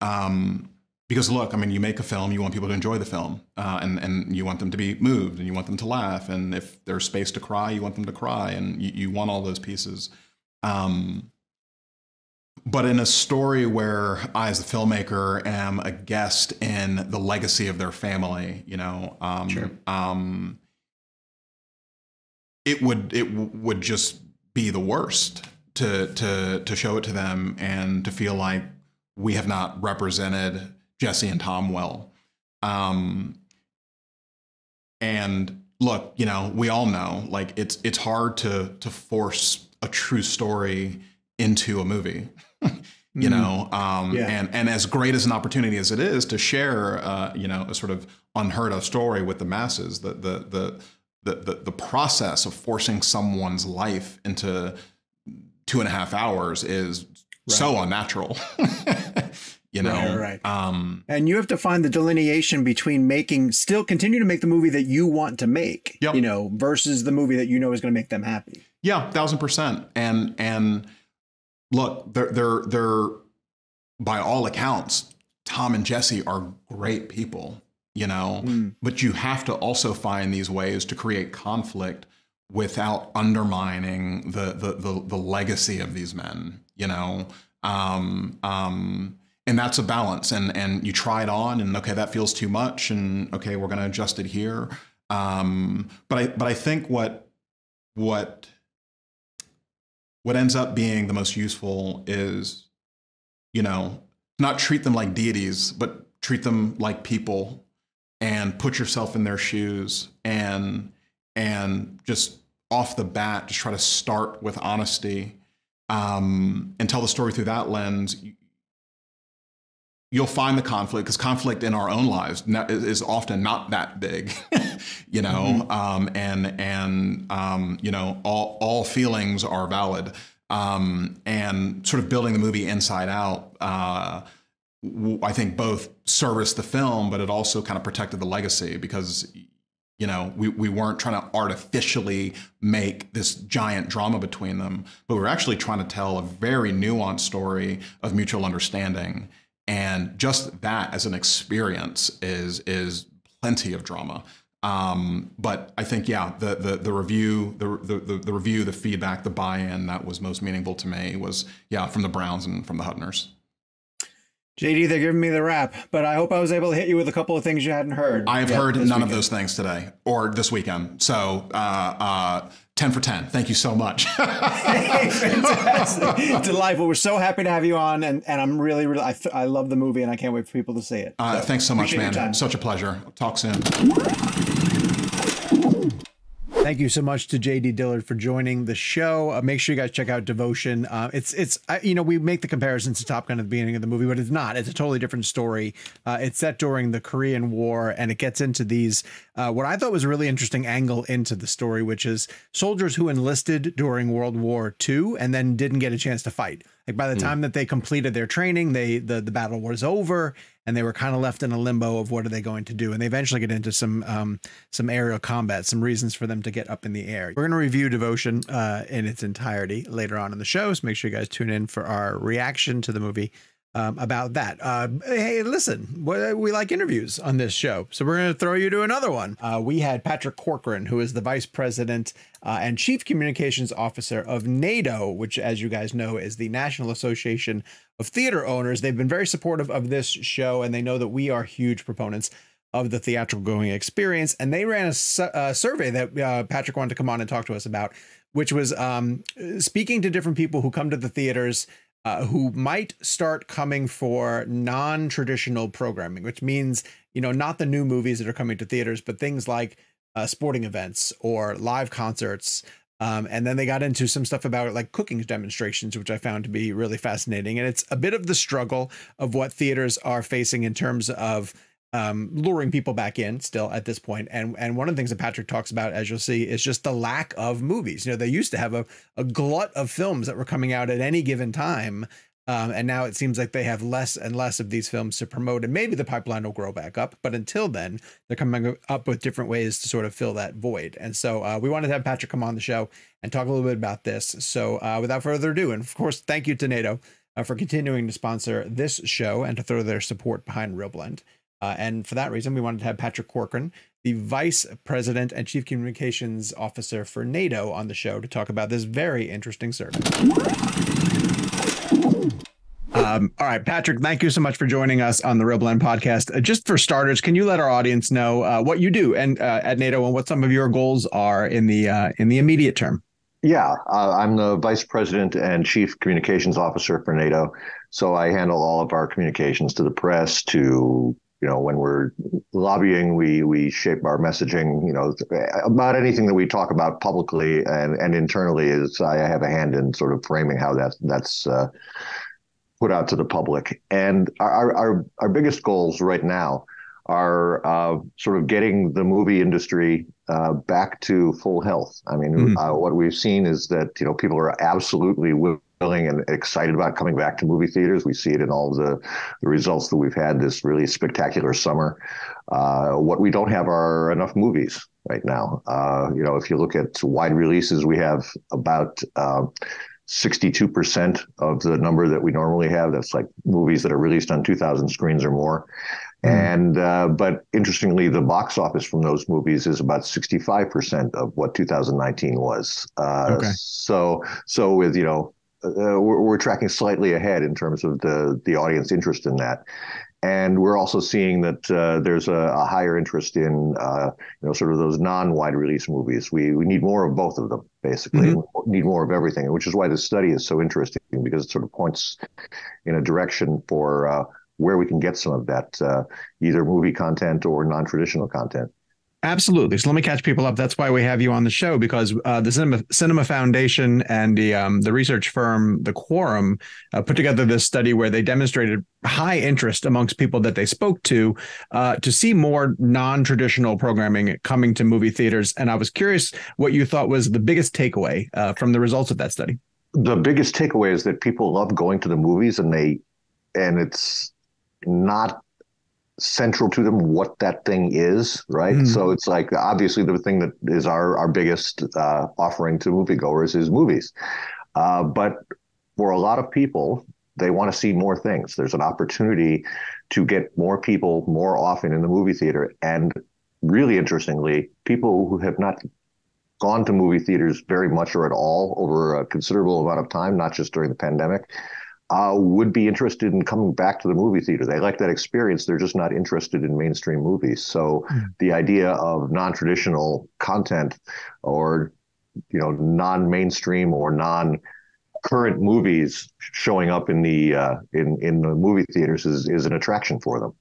Um, because look, I mean, you make a film, you want people to enjoy the film, uh, and and you want them to be moved, and you want them to laugh, and if there's space to cry, you want them to cry, and you, you want all those pieces. Um, but in a story where I, as a filmmaker, am a guest in the legacy of their family, you know, um, Sure. um, it would it w- would just be the worst to to to show it to them and to feel like we have not represented Jesse and Tom well. Um, and look, you know, we all know like it's it's hard to to force a true story into a movie. <laughs> you Mhm. know, um, Yeah. and and as great as an opportunity as it is to share, uh, you know, a sort of unheard of story with the masses, the the the the the, the process of forcing someone's life into two and a half hours is so unnatural. <laughs> you know, Right, right. Um, And you have to find the delineation between making, still continue to make the movie that you want to make, Yep. you know, versus the movie that you know is going to make them happy. Yeah, thousand percent. And and look, they're they're they're by all accounts, Tom and Jesse are great people, you know. Mm. But you have to also find these ways to create conflict without undermining the the the, the legacy of these men, you know. Um, um, and that's a balance. And and you try it on, and okay, that feels too much, and okay, we're going to adjust it here. Um, but I but I think what what what ends up being the most useful is you know not treat them like deities but treat them like people and put yourself in their shoes and and just off the bat just try to start with honesty um, and tell the story through that lens you'll find the conflict because conflict in our own lives is often not that big <laughs> you know? Um, and and um, you know all all feelings are valid. Um, and sort of building the movie inside out uh, I think both serviced the film but it also kind of protected the legacy because you know we, we weren't trying to artificially make this giant drama between them but we were actually trying to tell a very nuanced story of mutual understanding and just that as an experience is is plenty of drama. Um, but I think yeah the the, the review the, the the review the feedback the buy-in that was most meaningful to me was yeah from the Browns and from the Hudners JD, they're giving me the wrap, but I hope I was able to hit you with a couple of things you hadn't heard. I have heard none of those things today or this weekend. So uh, uh, 10 for 10 thank you so much. <laughs> <laughs> Fantastic. Delightful. We're so happy to have you on, and, and I'm really, really, I, I love the movie, and I can't wait for people to see it. uh, thanks so much man. such a pleasure. Talk soon Thank you so much to JD Dillard for joining the show. Uh, make sure you guys check out Devotion. Uh, it's it's uh, you know we make the comparisons to Top Gun at the beginning of the movie, but it's not. It's a totally different story. Uh, it's set during the Korean War, and it gets into these uh, what I thought was a really interesting angle into the story, which is soldiers who enlisted during World War II and then didn't get a chance to fight. Like by the Hmm. time that they completed their training, they the the battle was over, and they were kind of left in a limbo of what are they going to do. And they eventually get into some um, some aerial combat, some reasons for them to get up in the air. We're going to review Devotion uh, in its entirety later on in the show, so make sure you guys tune in for our reaction to the movie um, about that. Uh, hey, listen, we like interviews on this show, so we're going to throw you to another one. Uh, we had Patrick Corcoran, who is the vice president uh, and chief communications officer of NATO, which, as you guys know, is the National Association of Theater Owners. They've been very supportive of this show, and they know that we are huge proponents of the theatrical going experience. And they ran a, su- a survey that uh, Patrick wanted to come on and talk to us about, which was um, speaking to different people who come to the theaters uh, who might start coming for non-traditional programming, which means you know not the new movies that are coming to theaters, but things like uh, sporting events or live concerts. Um, and then they got into some stuff about like cooking demonstrations, which I found to be really fascinating. And it's a bit of the struggle of what theaters are facing in terms of um, luring people back in still at this point. And and one of the things that Patrick talks about, as you'll see, is just the lack of movies. You know, they used to have a, a glut of films that were coming out at any given time. Um, and now it seems like they have less and less of these films to promote, and maybe the pipeline will grow back up. But until then, they're coming up with different ways to sort of fill that void. And so uh, we wanted to have Patrick come on the show and talk a little bit about this. So uh, without further ado, and of course, thank you to NATO uh, for continuing to sponsor this show and to throw their support behind ReelBlend. Uh, and for that reason, we wanted to have Patrick Corcoran, the Vice President and Chief Communications Officer for NATO, on the show to talk about this very interesting survey. Um, all right, Patrick, thank you so much for joining us on the ReelBlend podcast. Uh, just for starters, can you let our audience know uh, what you do and uh, at NATO and what some of your goals are in the uh, in the immediate term? Yeah, uh, I'm the vice president and chief communications officer for NATO. So I handle all of our communications to the press, to you know when we're lobbying, we we shape our messaging. You know about anything that we talk about publicly and and internally is I have a hand in sort of framing how that that's uh, put out to the public. And our our our biggest goals right now are uh, sort of getting the movie industry uh, back to full health. I mean, Mhm. uh, what we've seen is that you know people are absolutely willing and excited about coming back to movie theaters. We see it in all the, the results that we've had this really spectacular summer. Uh, what we don't have are enough movies right now. Uh, you know, if you look at wide releases, we have about uh, 62% of the number that we normally have. That's like movies that are released on 2,000 screens or more. And uh, but interestingly, the box office from those movies is about 65% of what 2019 was. Uh, Okay. So so with you know. Uh, we're, we're tracking slightly ahead in terms of the the audience interest in that, and we're also seeing that uh, there's a, a higher interest in uh, you know sort of those non-wide release movies. We we need more of both of them basically. We need more of everything, which is why this study is so interesting because it sort of points in a direction for uh, where we can get some of that uh, either movie content or non-traditional content. Absolutely. So let me catch people up. That's why we have you on the show because uh, the Cinema Cinema Foundation and the um, the research firm the Quorum uh, put together this study where they demonstrated high interest amongst people that they spoke to uh, to see more non traditional programming coming to movie theaters. And I was curious what you thought was the biggest takeaway uh, from the results of that study. the biggest takeaway is that people love going to the movies and they and it's not central to them what that thing is right? Mhm. so it's like obviously the thing that is our our biggest uh, offering to moviegoers is movies. Uh, but for a lot of people they want to see more things. There's an opportunity to get more people more often in the movie theater. And really interestingly people who have not gone to movie theaters very much or at all over a considerable amount of time, not just during the pandemic, uh, would be interested in coming back to the movie theater. They like that experience. They're just not interested in mainstream movies. So Mm. the idea of non-traditional content or you know non-mainstream or non current movies showing up in the uh, in in the movie theaters is is an attraction for them.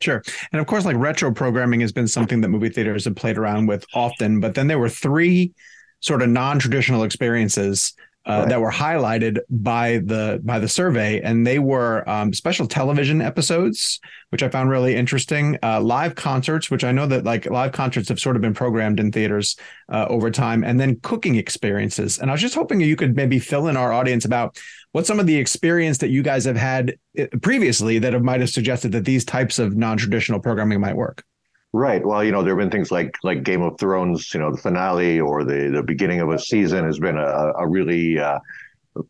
Sure. And of course, like retro programming has been something that movie theaters have played around with often. But then there were three sort of non-traditional experiences uh, Right. that were highlighted by the by the survey, and they were um, special television episodes, which I found really interesting. Uh, live concerts, which I know that like live concerts have sort of been programmed in theaters uh, over time, and then cooking experiences. And I was just hoping you could maybe fill in our audience about what some of the experience that you guys have had uh, previously that have, might have suggested that these types of non-traditional programming might work? Right. Well, you know, there have been things like like Game of Thrones, you know, the finale or the the beginning of a season has been a, a really uh,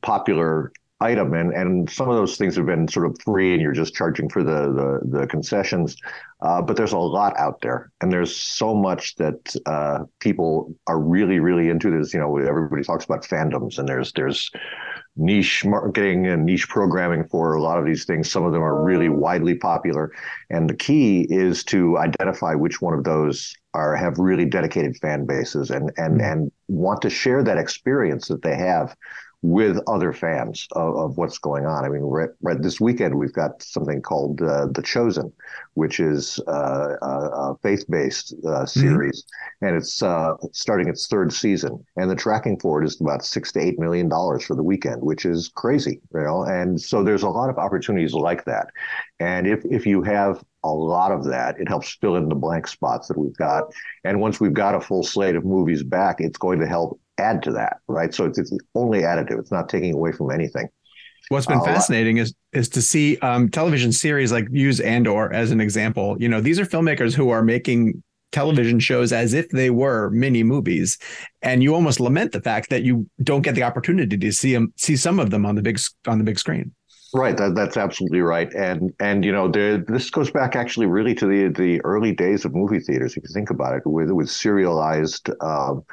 popular item, and and some of those things have been sort of free, and you're just charging for the the, the concessions. Uh, but there's a lot out there, and there's so much that uh, people are really really into. This, you know, everybody talks about fandoms, and there's there's niche marketing and niche programming for a lot of these things. Some of them are really widely popular, and the key is to identify which one of those are have really dedicated fan bases and and mm-hmm. and want to share that experience that they have with other fans of, of what's going on. I mean, right, right, this weekend we've got something called uh, The Chosen, which is uh, a, faith-based uh, mm-hmm. series, mm-hmm. and it's uh, starting its third season. And the tracking for it is about six to eight million dollars for the weekend, which is crazy, you know. And so there's a lot of opportunities like that. And if if you have a lot of that. It helps fill in the blank spots that we've got. And once we've got a full slate of movies back, it's going to help add to that, right? So it's, it's only additive. It's not taking away from anything. What's been uh, fascinating is is to see um, television series like use Andor as an example. You know, these are filmmakers who are making television shows as if they were mini movies, and you almost lament the fact that you don't get the opportunity to see them, see some of them on the big on the big screen. Right, that, that's absolutely right, and and you know there, this goes back actually really to the the early days of movie theaters. If you think about it, with with serialized. Um,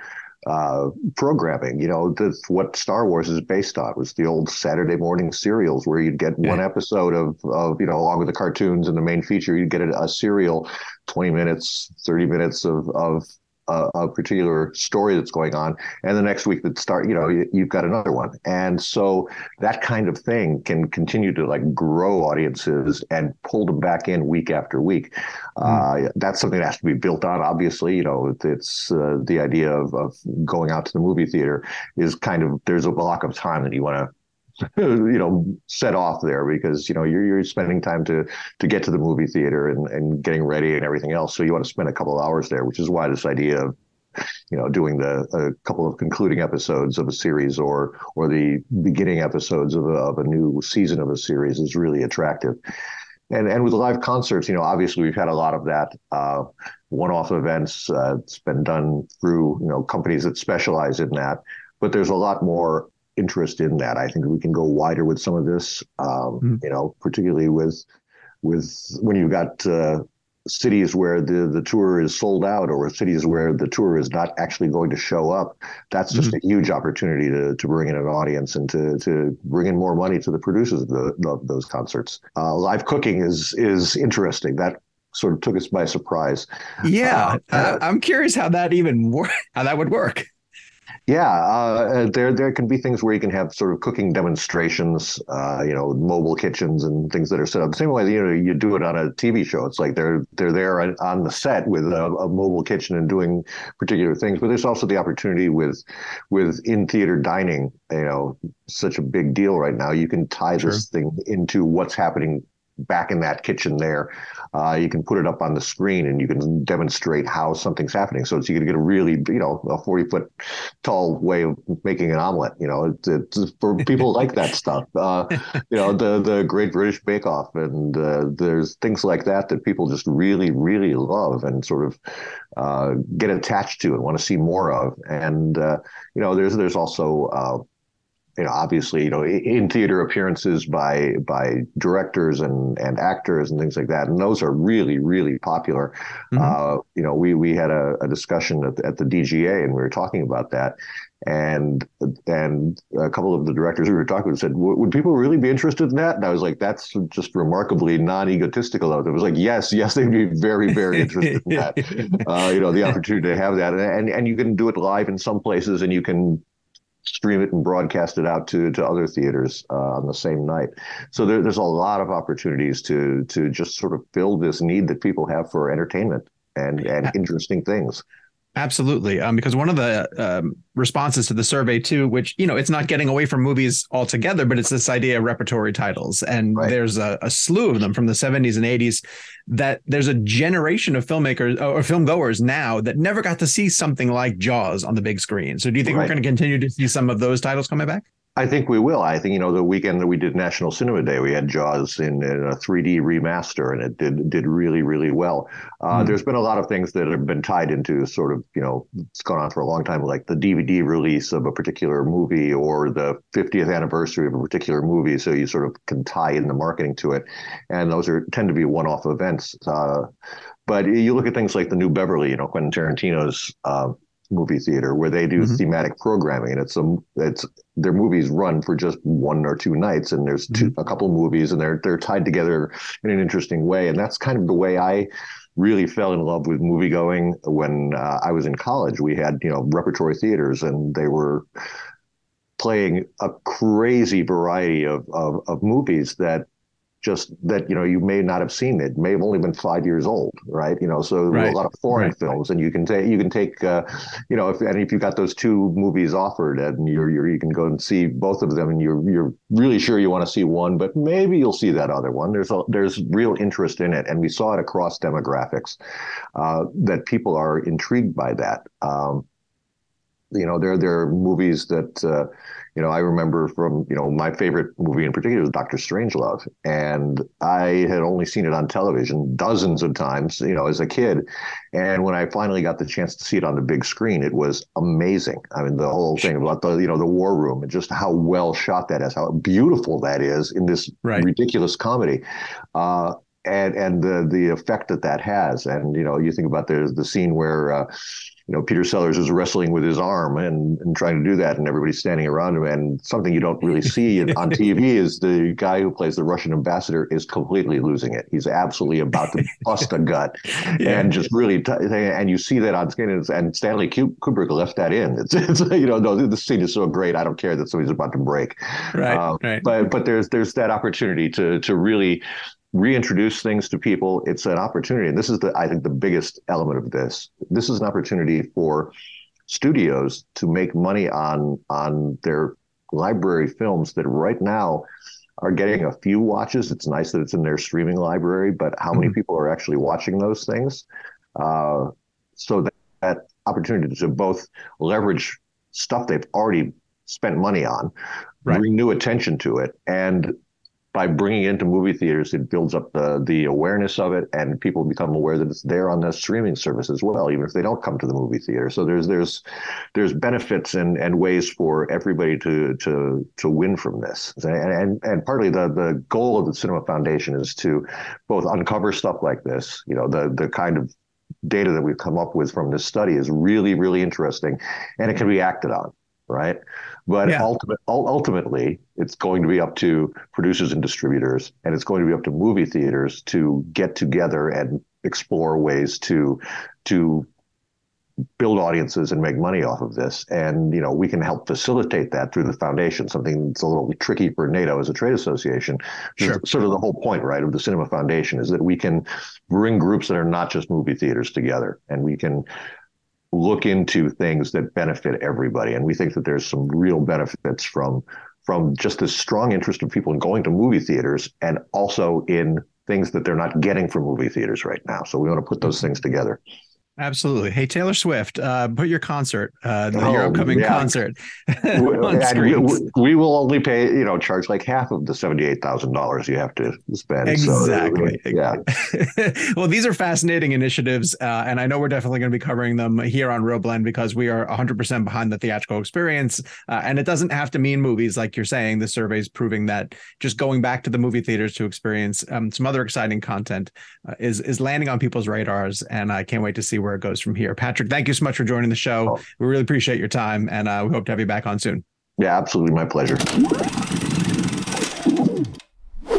uh, programming. You know, that's what Star Wars is based on was the old Saturday morning serials where you'd get yeah. one episode of, of, you know, along with the cartoons and the main feature, you'd get a, a serial, 20 minutes, 30 minutes of, of a, a, particular story that's going on, and the next week that start, you know, you, you've got another one, and so that kind of thing can continue to like grow audiences and pull them back in week after week. Mm. Uh, that's something that has to be built on. Obviously, you know, it's uh, the idea of, of going out to the movie theater is kind of there's a block of time that you want to <laughs> you know set off there because you know you're, you're spending time to to get to the movie theater and, and getting ready and everything else. So you want to spend a couple hours there which is why this idea of you know doing the a couple of concluding episodes of a series or or the beginning episodes of a, of a new season of a series is really attractive. And and with live concerts you know obviously we've had a lot of that uh, one-off events uh, it's been done through you know companies that specialize in that but there's a lot more interest in that. I think we can go wider with some of this. Um, mm-hmm. You know, particularly with with when you've got uh, cities where the the tour is sold out, or cities where the tour is not actually going to show up. That's just mm-hmm. a huge opportunity to to bring in an audience and to to bring in more money to the producers of, the, of those concerts. Uh, live cooking is is interesting. That sort of took us by surprise. Yeah, uh, I'm curious how that even work, how that would work. Yeah, uh, there there can be things where you can have sort of cooking demonstrations, uh, you know, mobile kitchens and things that are set up the same way you know you do it on a TV show. It's like they're they're there on the set with a, a mobile kitchen and doing particular things. But there's also the opportunity with with in theater dining. You know, such a big deal right now. You can tie sure. this thing into what's happening back in that kitchen there. Uh, you can put it up on the screen and you can demonstrate how something's happening. So it's, you can get a really, you know, a 40 foot tall way of making an omelet. You know, it's, it's for <laughs> people like that stuff. Uh, you know, the, the Great British Bake Off and uh, there's things like that that people just really, really love and sort of uh, get attached to and want to see more of. And, uh, you know, there's, there's also, uh, you know, obviously, you know, in theater appearances by by directors and and actors and things like that, and those are really really popular. Mm-hmm. Uh, you know, we we had a, a discussion at, at, the DGA, and we were talking about that, and and a couple of the directors we were talking with said, "Would people really be interested in that?" And I was like, "That's just remarkably non-egotistical." Of it. it was like, "Yes, yes, they'd be very very interested in that." <laughs> uh, you know, the opportunity to have that, and, and and you can do it live in some places, and you can stream it and broadcast it out to to other theaters uh, on the same night. So there, there's a lot of opportunities to to just sort of fill this need that people have for entertainment and and interesting things. Absolutely, um, because one of the um, responses to the survey too, which you know, it's not getting away from movies altogether, but it's this idea of repertory titles, and right. there's a, a, slew of them from the 70s and 80s. That there's a generation of filmmakers or film goers now that never got to see something like Jaws on the big screen. So, do you think right. we're going to continue to see some of those titles coming back? I think we will. I think you know the weekend that we did National Cinema Day, we had Jaws in, in a 3D remaster, and it did did really really well. Uh, Hmm. There's been a lot of things that have been tied into sort of you know it's gone on for a long time, like the DVD release of a particular movie or the 50th anniversary of a particular movie, so you sort of can tie in the marketing to it, and those are tend to be one-off events. Uh, but you look at things like the New Beverly, you know, Quentin Tarantino's. Uh, movie theater where they do Mhm. thematic programming and it's a it's their movies run for just one or two nights and there's two a couple movies and they're they're tied together in an interesting way and that's kind of the way I really fell in love with movie going when uh, I was in college we had you know repertory theaters and they were playing a crazy variety of, of, of movies that just that you know you may not have seen it may have only been five years old right you know so Right. a lot of foreign Right. films and you can take you can take uh, you know if and if you got those two movies offered and you're, you're you can go and see both of them and you're you're really sure you want to see one but maybe you'll see that other one there's a there's real interest in it and we saw it across demographics uh, that people are intrigued by that um, you know there there are movies that uh, you know I remember from you know my favorite movie in particular was Doctor Strangelove and I had only seen it on television dozens of times you know as a kid. And when I finally got the chance to see it on the big screen it was amazing. I mean the whole thing about the you know the war room and just how well shot that is how beautiful that is in this Right. ridiculous comedy. Uh, and and the the effect that that has. And you know you think about the the scene where uh, you know Peter Sellers is wrestling with his arm and, and trying to do that, and everybody's standing around him. And something you don't really see on <laughs> TV is the guy who plays the Russian ambassador is completely losing it. He's absolutely about to <laughs> bust a gut, Yeah. and just really. T- and you see that on screen. And, and Stanley Kubrick left that in. It's, <laughs> it's you know no, the scene is so great. I don't care that somebody's about to break. Right. Um, right. But but there's there's that opportunity to to really reintroduce things to people. It's an opportunity, and this is the I think the biggest element of this. This is an opportunity for studios to make money on on their library films that right now are getting a few watches. It's nice that it's in their streaming library, but how many Mhm. people are actually watching those things? Uh, so that, that opportunity to both leverage stuff they've already spent money on, Right. bring new attention to it, and by bringing it into movie theaters, it builds up the the awareness of it, and people become aware that it's there on the streaming service as well, even if they don't come to the movie theater. So there's there's there's benefits and, and ways for everybody to to to win from this. And and, and partly the the goal of the Cinema Foundation is to both uncover stuff like this, you know, the the kind of data that we've come up with from this study is really really interesting, and it can be acted on, right? But Yeah. ultimate, ultimately, it's going to be up to producers and distributors, and it's going to be up to movie theaters to get together and explore ways to to build audiences and make money off of this. And you know, we can help facilitate that through the foundation. Something that's a little tricky for NATO as a trade association. Sure. Sort of the whole point, right, of the Cinema Foundation is that we can bring groups that are not just movie theaters together, and we can look into things that benefit everybody. And we think that there's some real benefits from from just this strong interest of people in going to movie theaters and also in things that they're not getting from movie theaters right now. So we want to put those mm-hmm. things together. Absolutely. Hey, Taylor Swift, uh, put your concert, uh, the, your Oh, upcoming yeah. concert <laughs> We- we, will only pay, you know, charge like half of the seventy-eight thousand dollars you have to spend. So, Exactly. yeah. <laughs> well, these are fascinating initiatives, uh, and I know we're definitely going to be covering them here on ReelBlend because we are 100% behind the theatrical experience. Uh, and it doesn't have to mean movies, like you're saying. The survey is proving that just going back to the movie theaters to experience um, some other exciting content uh, is is landing on people's radars, and I can't wait to see where it goes from here. Patrick, thank you so much for joining the show. Oh. We really appreciate your time, and uh, we hope to have you back on soon. Yeah, absolutely. My pleasure.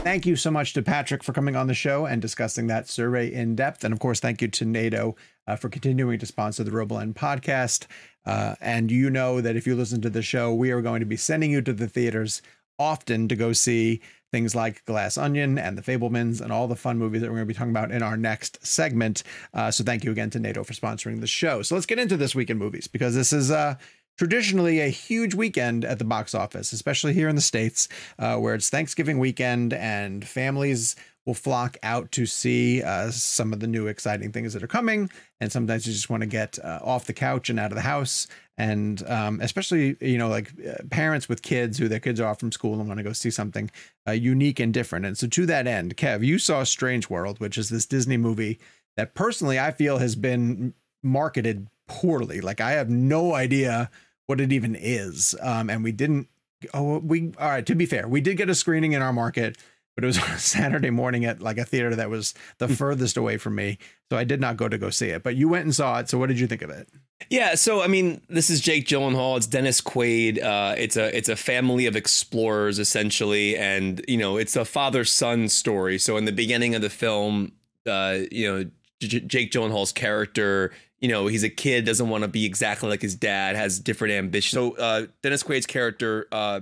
Thank you so much to Patrick for coming on the show and discussing that survey in depth. And of course, thank you to NATO uh, for continuing to sponsor the ReelBlend podcast. Uh, and you know that if you listen to the show, we are going to be sending you to the theaters often to go see things like Glass Onion and The Fabelmans and all the fun movies that we're going to be talking about in our next segment. Uh, so thank you again to NATO for sponsoring the show. So let's get into this week in movies because this is uh, traditionally a huge weekend at the box office, especially here in the States, uh, where it's Thanksgiving weekend and families will flock out to see uh, some of the new exciting things that are coming. And sometimes you just want to get uh, off the couch and out of the house. And um, especially, you know, like uh, parents with kids who their kids are off from school and want to go see something uh, unique and different. And so, to that end, Kev, you saw Strange World, which is this Disney movie that personally I feel has been marketed poorly. Like, I have no idea what it even is. Um, and we didn't, oh, we, all right, to be fair, we did get a screening in our market but it was <laughs> on a Saturday morning at like a theater that was the furthest away from me. So I did not go to go see it. But you went and saw it. So what did you think of it? Yeah, so I mean, this is Jake Gyllenhaal. It's Dennis Quaid. Uh, it's a it's a family of explorers essentially, and you know, it's a father son story. So in the beginning of the film, uh, you know, J- Jake Gyllenhaal's character, you know, he's a kid, doesn't want to be exactly like his dad, has different ambitions. So uh, Dennis Quaid's character uh,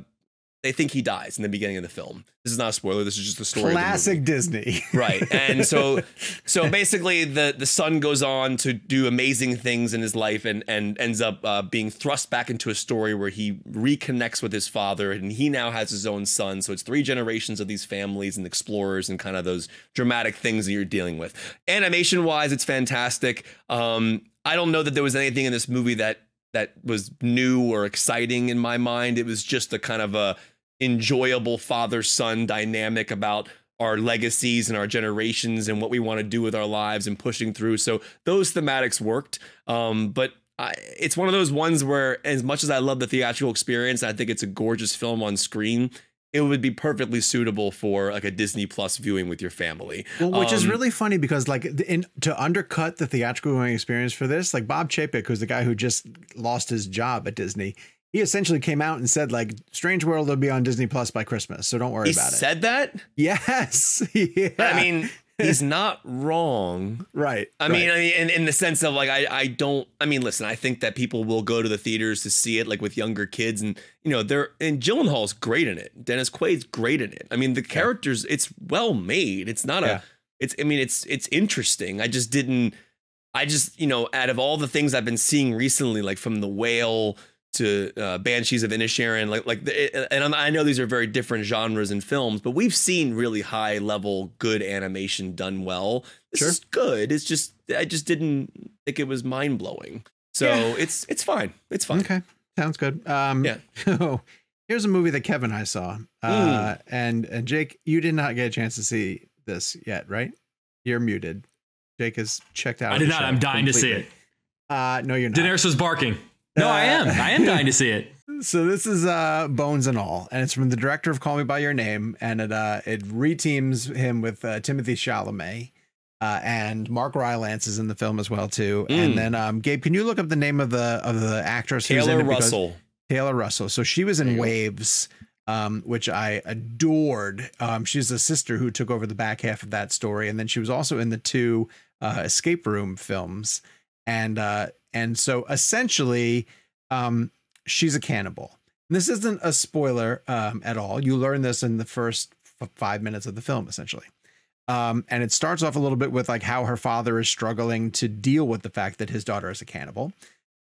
they think he dies in the beginning of the film. This is not a spoiler. This is just the story. Classic Disney, <laughs> right? And so, so basically, the the son goes on to do amazing things in his life, and and ends up uh, being thrust back into a story where he reconnects with his father, and he now has his own son. So it's three generations of these families and explorers, and kind of those dramatic things that you're dealing with. Animation wise, it's fantastic. Um, I don't know that there was anything in this movie that that was new or exciting in my mind. It was just a kind of a enjoyable father son dynamic about our legacies and our generations and what we want to do with our lives and pushing through. So those thematics worked. Um, but I, it's one of those ones where, as much as I love the theatrical experience, I think it's a gorgeous film on screen. It would be perfectly suitable for like a Disney Plus viewing with your family. Well, which um, is really funny because like in, to undercut the theatrical viewing experience for this, like Bob Chapek, who's the guy who just lost his job at Disney, he essentially came out and said like Strange World will be on Disney Plus by Christmas, so don't worry he about it. Said that? Yes. <laughs> yeah. I mean, <laughs> he's not wrong. Right. I right. mean, I mean, in, in the sense of like, I, I don't, I mean, listen, I think that people will go to the theaters to see it, like with younger kids, and you know, they're and Gyllenhaal's great in it. Dennis Quaid's great in it. I mean, the characters, yeah. it's well made. It's not yeah. a, it's, I mean, it's it's interesting. I just didn't, I just, you know, out of all the things I've been seeing recently, like from the whale to uh, Banshees of Inisherin, like like, the, and I know these are very different genres and films, but we've seen really high level good animation done well. This sure. is good. It's just I just didn't think it was mind blowing. So yeah. it's it's fine. It's fine. Okay, sounds good. Um, yeah. <laughs> here's a movie that Kevin and I saw, uh, mm. and and Jake, you did not get a chance to see this yet, right? You're muted. Jake has checked out. I did not. I'm dying completely. to see it. Uh, no, you're not. Daenerys was barking. No, uh, I am. I am dying to see it. <laughs> So this is uh, Bones and All, and it's from the director of Call Me by Your Name, and it uh, it reteams him with uh, Timothée Chalamet. Uh, and Mark Rylance is in the film as well too. Mm. And then um, Gabe, can you look up the name of the of the actress? Taylor Russell. Taylor Russell. So she was in Waves, um, which I adored. Um, she's the sister who took over the back half of that story, and then she was also in the two uh, Escape Room films. And uh, and so essentially, um, she's a cannibal. And this isn't a spoiler um, at all. You learn this in the first f- five minutes of the film, essentially. Um, and it starts off a little bit with like how her father is struggling to deal with the fact that his daughter is a cannibal.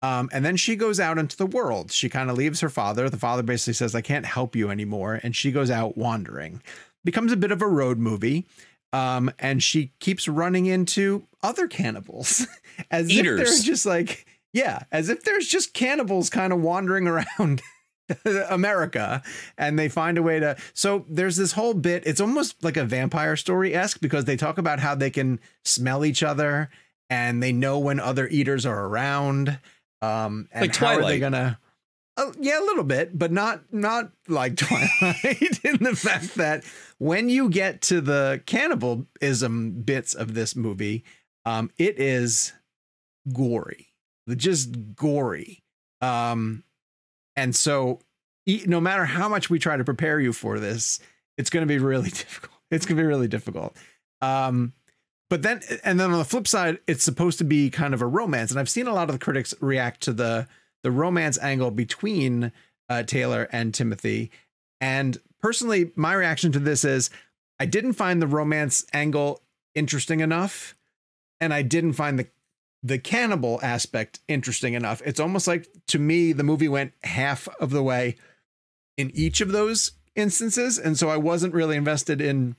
Um, and then she goes out into the world. She kind of leaves her father. The father basically says, I can't help you anymore. And she goes out wandering. Becomes a bit of a road movie. Um, and she keeps running into other cannibals <laughs> as Eaters. if they're just like, yeah, as if there's just cannibals kind of wandering around <laughs> America and they find a way to. So there's this whole bit. It's almost like a vampire story esque because they talk about how they can smell each other and they know when other eaters are around. Um, and like how Twilight. are they gonna? Oh, yeah, a little bit, but not not like <laughs> Twilight in the fact that when you get to the cannibalism bits of this movie, um, it is gory, just gory. Um, and so, no matter how much we try to prepare you for this, it's going to be really <laughs> difficult. It's going to be really difficult. Um, but then, and then on the flip side, it's supposed to be kind of a romance, and I've seen a lot of the critics react to the the romance angle between uh, Taylor and Timothée. And personally, my reaction to this is I didn't find the romance angle interesting enough, and I didn't find the the cannibal aspect interesting enough. It's almost like to me the movie went half of the way in each of those instances, and so I wasn't really invested in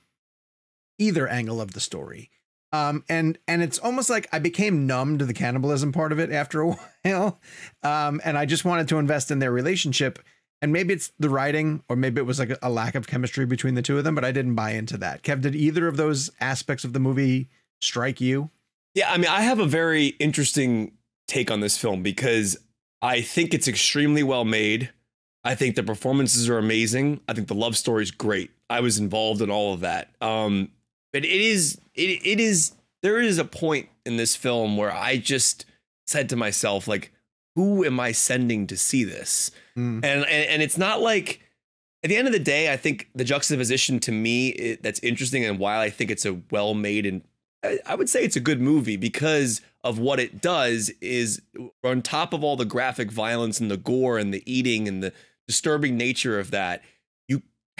either angle of the story. Um, and and it's almost like I became numb to the cannibalism part of it after a <laughs> while, um, and I just wanted to invest in their relationship. And maybe it's the writing, or maybe it was like a, lack of chemistry between the two of them. But I didn't buy into that. Kev, did either of those aspects of the movie strike you? Yeah, I mean, I have a very interesting take on this film because I think it's extremely well made. I think the performances are amazing. I think the love story is great. I was involved in all of that. Um, but it is it it is there is a point in this film where I just said to myself like, who am I sending to see this? Mm. And, and and it's not like at the end of the day, I think the juxtaposition to me it, that's interesting and why I think it's a well made and I, I would say it's a good movie because of what it does is on top of all the graphic violence and the gore and the eating and the disturbing nature of that,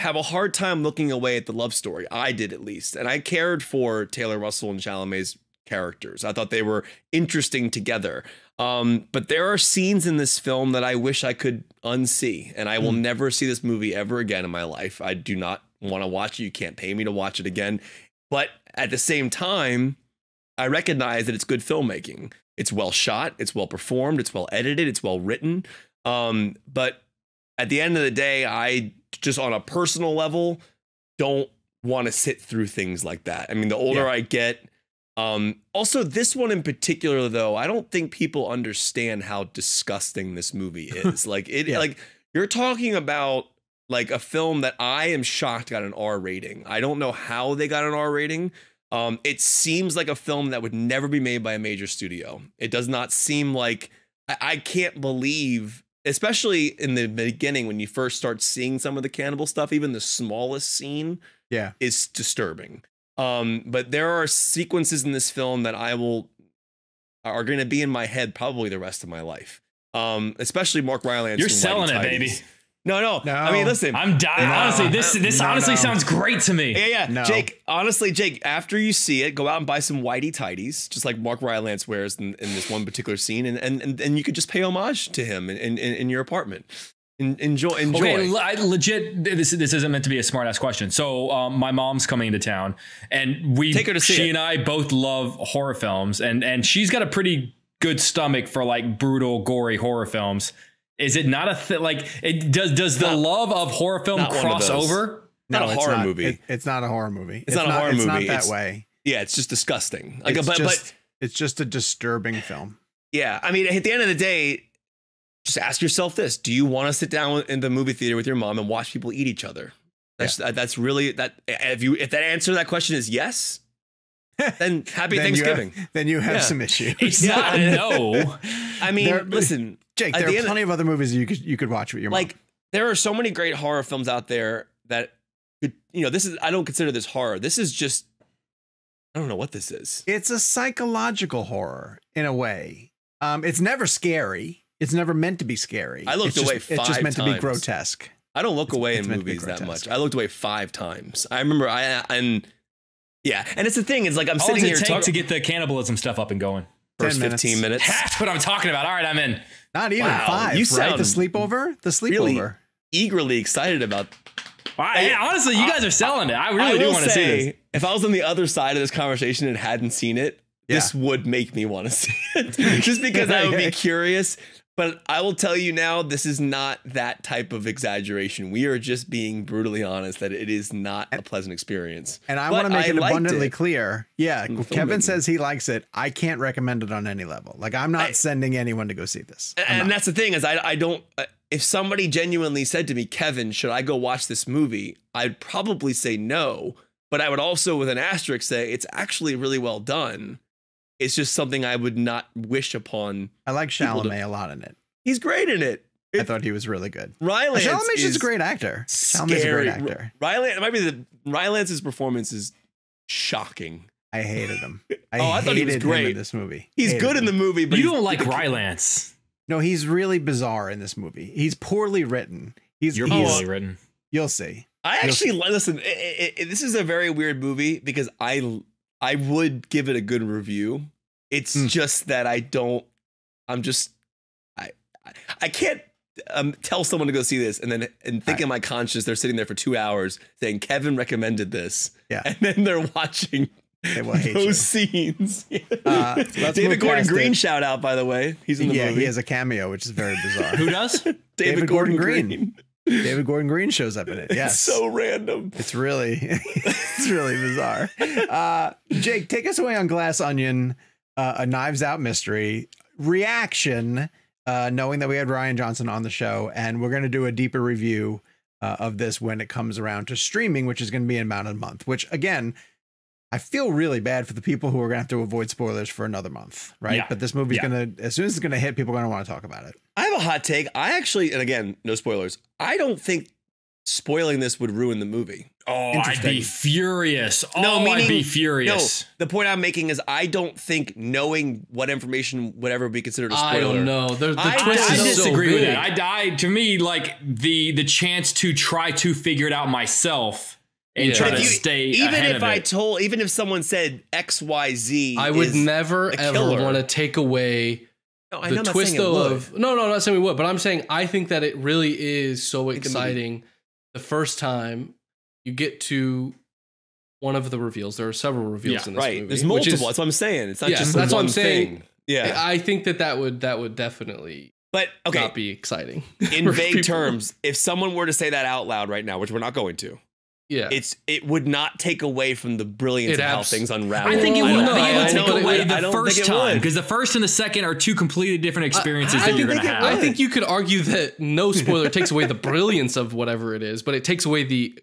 have a hard time looking away at the love story. I did at least, and I cared for Taylor Russell and Chalamet's characters. I thought they were interesting together. Um, but there are scenes in this film that I wish I could unsee, and I will never see this movie ever again in my life. I do not want to watch it. You can't pay me to watch it again. But at the same time, I recognize that it's good filmmaking. It's well shot, it's well performed, it's well edited, it's well written. Um, but at the end of the day, I just on a personal level don't want to sit through things like that. I mean, the older Yeah. I get, um, also this one in particular, though, I don't think people understand how disgusting this movie <laughs> is. like it, Yeah. like you're talking about like a film that I am shocked got an R rating. I don't know how they got an R rating. Um, it seems like a film that would never be made by a major studio. It does not seem like I, I can't believe, especially in the beginning when you first start seeing some of the cannibal stuff, even the smallest scene Yeah. is disturbing. Um, but there are sequences in this film that I will are going to be in my head probably the rest of my life. Um, especially Mark Rylance. You're and Whitey selling it, Tidies. baby. No, no, No. I mean, listen. I'm dying. No. Honestly, this this No, honestly no. sounds great to me. Yeah, yeah. No. Jake, honestly, Jake, after you see it, go out and buy some whitey tidies, just like Mark Rylance wears in, in this one particular scene, and and and, and you could just pay homage to him in, in, in your apartment. En- enjoy, enjoy. Okay, I, legit. This this isn't meant to be a smart ass question. So, um, my mom's coming into town, and we Take her to see she it. and I both love horror films, and and she's got a pretty good stomach for like brutal, gory horror films. Is it not a th- like? It does does the Not- love of horror film not cross over? not a horror not. movie. It- it's not a horror movie. It's, not a horror movie. It's not that It's- way. yeah, it's just disgusting. Like, It's but just, but it's just a disturbing film. yeah, I mean, at the end of the day, just ask yourself this: Do you want to sit down in the movie theater with your mom and watch people eat each other? That's that's really that. If you if that answer to that question is yes, <laughs> then happy Then you have- Thanksgiving. then you have Yeah. some issues. It's Yeah. not a no. <laughs> I mean, There- listen, Jake, there the are plenty of other movies you could you could watch with your like mom. there are so many great horror films out there that could you know this is I don't consider this horror. This is just I don't know what this is. It's a psychological horror in a way. Um, it's never scary. It's never meant to be scary. I looked it's away Just, it's just five meant to be grotesque. I don't look It's- away it's in meant to be movies that much. I looked away five times. I remember I and yeah, and it's the thing. It's like I'm How long sitting here it take talking to get the cannibalism stuff up and going? first minutes. 15 minutes. That's what I'm talking about. All right, I'm in. Not even Wow, five. you right? The sleepover. The sleepover. really eagerly excited about. I, honestly, you guys are selling it. I I really do want to see this. if I was on the other side of this conversation and hadn't seen it, this would make me want to see it, <laughs> just because I would be curious. But I will tell you now, this is not that type of exaggeration. We are just being brutally honest that it is not a pleasant experience. And I want to make it abundantly it. clear. Yeah, Mm, Kevin says he likes it. I can't recommend it on any level. Like I'm not I- sending anyone to go see this. I'm And not. that's the thing is I I don't uh, if somebody genuinely said to me, Kevin, should I go watch this movie? I'd probably say no, but I would also with an asterisk say it's actually really well done. It's just something I would not wish upon. I like people to- a lot in it. He's great in it. I thought he was really good. Rylance Chalamet's is just a great actor. Chalamet's a great actor. Rylance, it might be the Rylance's performance is shocking. I hated him. <laughs> I Oh, I thought he was great in this movie. He's Hated good in the movie, but You don't like Rylance. No, he's really bizarre in this movie. He's poorly written. He's, You're he's poorly written. you'll see. I You'll actually li- listen. i i i this is a very weird movie because I I would give it a good review. It's Hmm. just that I don't. I'm just I I- I can't um, tell someone to go see this, and then and think in my conscience they're sitting there for two hours saying Kevin recommended this, Yeah. and then they're watching They will hate those you. scenes. <laughs> Uh, let's move David Gordon Green it. shout out by the way, he's in the Yeah, movie. he has a cameo, which is very bizarre. Who does? <laughs> David, David Gordon, Gordon Green. David Gordon Green shows up in it. It's Yes. so random. It's really, <laughs> it's really bizarre. Uh, Jake, take us away on Glass Onion, uh, a Knives Out mystery reaction, uh, knowing that we had Rian Johnson on the show, and we're going to do a deeper review uh, of this when it comes around to streaming, which is going to be in about a month. Which again, I feel really bad for the people who are going to have to avoid spoilers for another month, right? Yeah. But this movie's Yeah. going to, as soon as it's going to hit, people are going to want to talk about it. I have a hot take. I actually, and again, no spoilers. I don't think spoiling this would ruin the movie. Oh, I'd be furious. Oh, No, I'd be furious. No, the point I'm making is I don't think knowing what information would ever be considered a spoiler. I don't know. The, the I- twist I, is so disagree with big. that. I, I to me like the the chance to try to figure it out myself and Yeah. try to you- stay even if I told, even if someone said X, Y, Z, I would never ever want to take away No, I the know twist though of no, no, I'm not saying we would, but I'm saying I think that it really is so Think the movie- exciting. The first time you get to one of the reveals, there are several reveals Yeah, in this right. movie. There's multiple. is- that's what I'm saying. It's not Yeah, just that's what I'm one saying. thing. Yeah, I think that that would that would definitely but okay. not be exciting in <laughs> vague people. terms, if someone were to say that out loud right now, which we're not going to, Yeah, it's it would not take away from the brilliance It of how things unravel. I think it would. don't I think know. it would I take don't- away the first time because the first and the second are two completely different experiences I- that I you're think going to have. would. I think you could argue that no spoiler takes away the brilliance of whatever it is, but it takes away the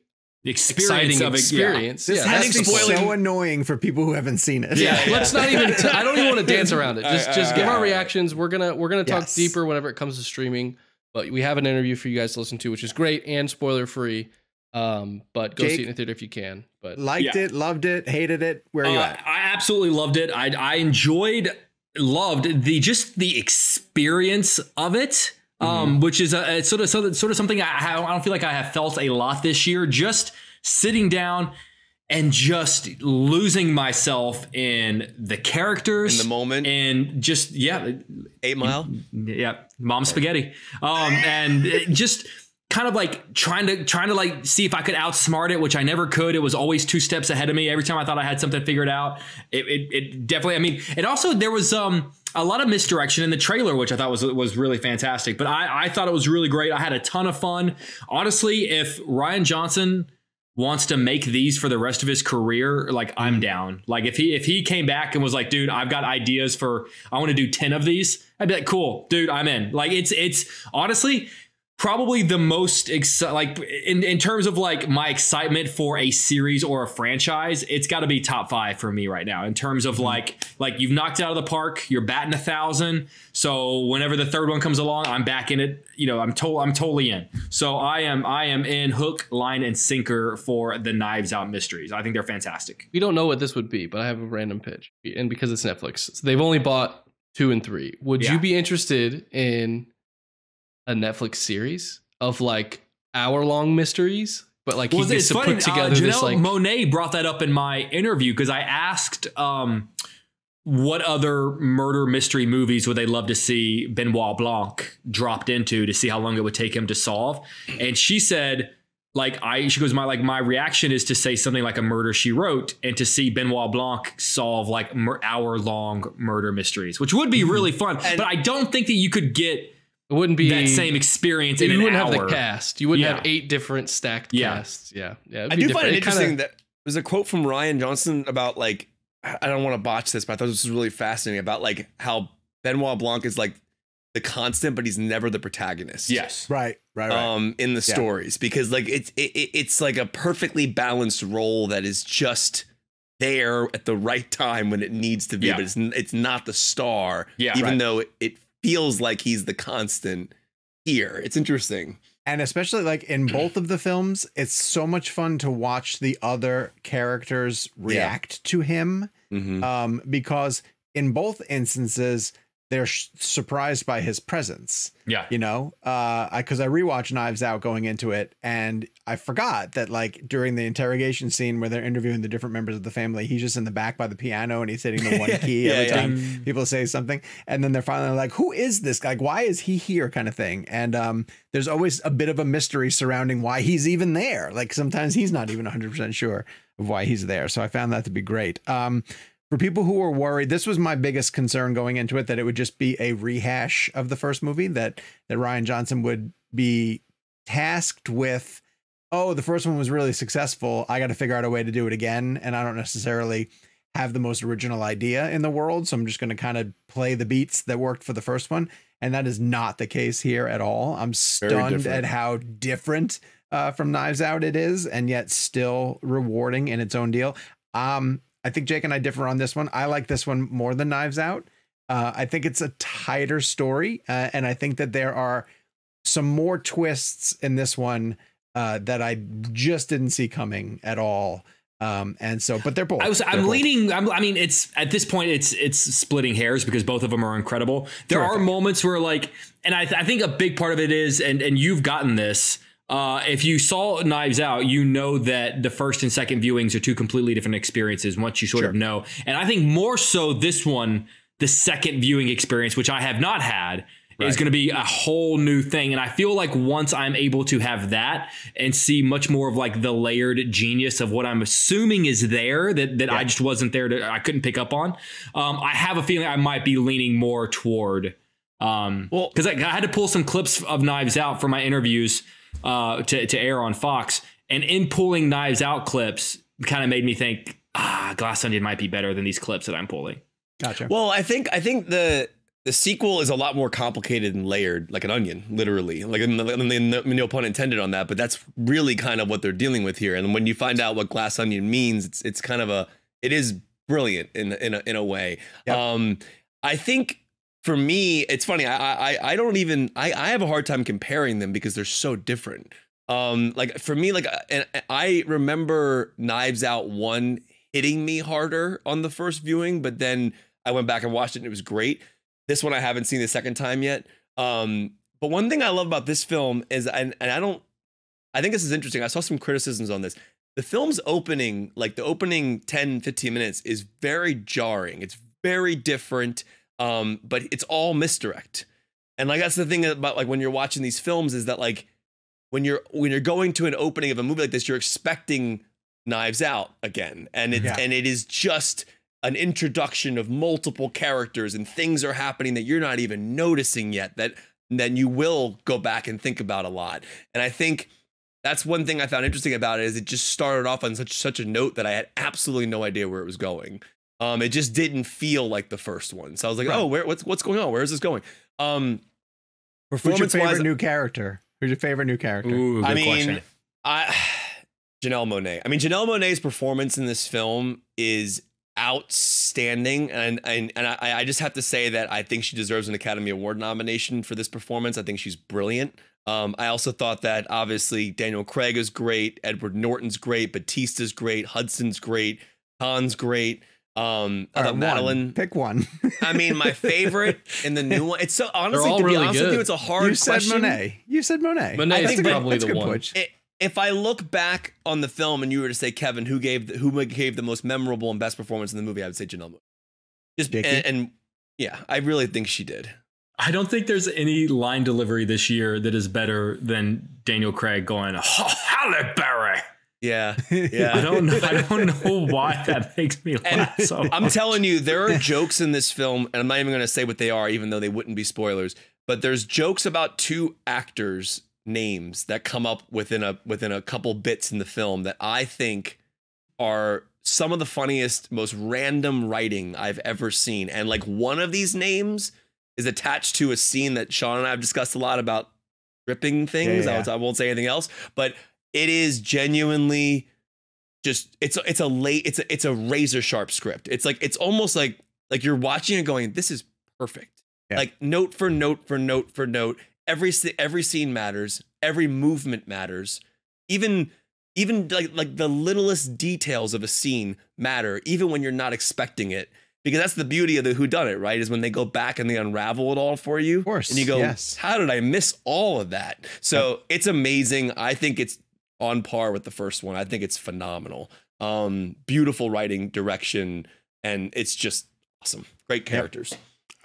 the experience exciting of it. experience. This Yeah, has having to be spoiling- so annoying for people who haven't seen it. yeah, Yeah, let's not even. T- I don't even want to dance around it. Just, Uh, just uh, give our uh, reactions. We're gonna, we're gonna talk Yes. deeper whenever it comes to streaming. But we have an interview for you guys to listen to, which is great and spoiler free. Um, but go see it in the theater if you can. But Liked Yeah. it, loved it, hated it. Where are you Uh, at? I absolutely loved it. I, I enjoyed, loved the just the experience of it, um, which is a, it's sort of sort of sort of something I, ha- I don't feel like I have felt a lot this year. Just sitting down and just losing myself in the characters, In the moment. and just yeah, Eight Mile. yeah, mom spaghetti. Um, and just kind of like trying to trying to like see if I could outsmart it, which I never could. It was always two steps ahead of me. Every time I thought I had something figured out, it it, it definitely. I mean, and also there was um a lot of misdirection in the trailer, which I thought was was really fantastic. But I I thought it was really great. I had a ton of fun. Honestly, if Rian Johnson wants to make these for the rest of his career, like I'm down. Like if he if he came back and was like, dude, I've got ideas for I want to do 10 of these, I'd be like, cool, dude, I'm in. Like it's it's honestly probably the most exci- like in, in terms of like my excitement for a series or a franchise it's got to be top five for me right now in terms of mm-hmm. like like you've knocked it out of the park you're batting a thousand so whenever the third one comes along i'm back in it you know i'm told i'm totally in so i am i am in hook line and sinker for the knives out mysteries i think they're fantastic we don't know what this would be. But I have a random pitch, and because it's Netflix, so they've only bought two and three. Would Yeah. you be interested in a Netflix series of like hour long mysteries? But like he Well, gets to funny. put together uh, this Janelle like Monáe brought that up in my interview because I asked um, what other murder mystery movies would they love to see Benoit Blanc dropped into to see how long it would take him to solve, and she said. Like I, she goes, my like my reaction is to say something like a murder she wrote, and to see Benoit Blanc solve like mur- hour long murder mysteries, which would be really fun. And- but I don't think that you could get it wouldn't be that same experience in you an wouldn't hour. have the cast. You wouldn't Yeah. have eight different stacked Yeah. casts. Yeah, yeah. I do different. find it It kinda- interesting that there's a quote from Rian Johnson about like I don't want to botch this, but I thought this was really fascinating about like how Benoit Blanc is like the constant, but he's never the protagonist. Yes. Right, right, right. Um, in the Yeah. stories because like it's it, it- it's like a perfectly balanced role that is just there at the right time when it needs to be, Yeah. but it's it's not the star. Yeah, even right. though it, it feels like he's the constant here. It's interesting. and especially like in <clears throat> both of the films, it's so much fun to watch the other characters react to him. Mhm. Um, because in both instances, they're sh- surprised by his presence. Yeah. You know, uh, because I, I rewatched Knives Out going into it, and I forgot that like during the interrogation scene where they're interviewing the different members of the family, he's just in the back by the piano and he's hitting the one <laughs> key Yeah, every yeah. time people say something, and then they're finally like, "Who is this guy? Like, why is he here?" kind of thing. And um, there's always a bit of a mystery surrounding why he's even there. Like sometimes he's not even 100 percent sure of why he's there. So I found that to be great. Um, for people who were worried, this was my biggest concern going into it that it would just be a rehash of the first movie that that Rian Johnson would be tasked with oh, the first one was really successful. I got to figure out a way to do it again and I don't necessarily have the most original idea in the world, so I'm just going to kind of play the beats that worked for the first one and that is not the case here at all. I'm stunned at how different uh, from Knives Out it is and yet still rewarding in its own deal. Um I think Jake and I differ on this one. I like this one more than Knives Out. Uh, I think it's a tighter story, uh, and I think that there are some more twists in this one uh, that I just didn't see coming at all. Um, and so, but they're both. I was. I'm both- leaning. I'm, I mean, it's at this point, it's it's splitting hairs because both of them are incredible. There are moments where, like, and I, I think a big part of it is, and and you've gotten this. Uh, if you saw Knives Out, you know that the first and second viewings are two completely different experiences. Once you sort of know, and I think more so this one, the second viewing experience, which I have not had, is going to be a whole new thing. And I feel like once I'm able to have that and see much more of like the layered genius of what I'm assuming is there that, that I just wasn't there to, I couldn't pick up on. Um, I have a feeling I might be leaning more toward, um, Well- cause I, I had to pull some clips of Knives Out for my interviews, uh, to, to air on Fox and in pulling Knives Out clips kind of made me think, ah, Glass Onion might be better than these clips that I'm pulling. Gotcha. Well, I think I think the the sequel is a lot more complicated and layered, like an onion, literally. Like, no pun intended on that, but that's really kind of what they're dealing with here. And when you find out what glass onion means, it's it's kind of a it is brilliant in in a, in a way. Yep. Um, I think for me, it's funny. I I I don't even I I have a hard time comparing them because they're so different. Um, like for me, like uh, and I remember Knives Out one hitting me harder on the first viewing, but then I went back and watched it and it was great. This one I haven't seen the second time yet. Um, but one thing I love about this film is, and, and I don't, I think this is interesting. I saw some criticisms on this. The film's opening, like the opening 10, 15 minutes, is very jarring. It's very different, um, but it's all misdirect. And like that's the thing about like when you're watching these films is that like when you're when you're going to an opening of a movie like this, you're expecting Knives Out again, and it Yeah. and it is just an introduction of multiple characters and things are happening that you're not even noticing yet that then you will go back and think about a lot. And I think that's one thing I found interesting about it is it just started off on such such a note that I had absolutely no idea where it was going. Um, it just didn't feel like the first one. So I was like, Right. oh, where what's what's going on? Where is this going? Um, Who's your performance favorite wise, new character? Who's your favorite new character? Ooh, good I mean, question. I <sighs> Janelle Monáe. I mean, Janelle Monáe's performance in this film is outstanding, and and and I, I just have to say that I think she deserves an Academy Award nomination for this performance. I think she's brilliant. Um, I also thought that obviously Daniel Craig is great, Edward Norton's great, Bautista's great, Hudson's great, Hahn's great. Um, I All thought right, one. Pick one. <laughs> I mean, my favorite in the new one. It's so honestly, to be really honest with you, it's a hard you said question. Monáe. You said Monáe. Monáe's That's a good- probably that's the good one. push. I- if I look back on the film and you were to say Kevin, who gave the, who gave the most memorable and best performance in the movie, I would say Janelle. Monáe. Just Jakey? and, and yeah, I really think she did. I don't think there's any line delivery this year that is better than Daniel Craig going, oh, Halle Berry. Yeah, <laughs> yeah. I don't know. I don't know why that makes me laugh so I'm much. telling you, there are <laughs> jokes in this film, and I'm not even going to say what they are, even though they wouldn't be spoilers. But there's jokes about two actors' names that come up within a within a couple bits in the film that I think are some of the funniest, most random writing I've ever seen. And like one of these names is attached to a scene that Sean and I have discussed a lot about ripping things. Yeah, yeah. I won't say anything else, but it is genuinely just it's a, it's a late it's a it's a razor sharp script. It's like it's almost like like you're watching it going this is perfect. Yeah. Like note for note for note for note. Every every scene matters. Every movement matters. Even even like like the littlest details of a scene matter even when you're not expecting it because that's the beauty of the Who Done It, right? Is when they go back and they unravel it all for you. Of course, And you go, yes. how did I miss all of that? So it's amazing. I think it's on par with the first one. I think it's phenomenal. Um, beautiful writing, direction, and it's just awesome. Great characters.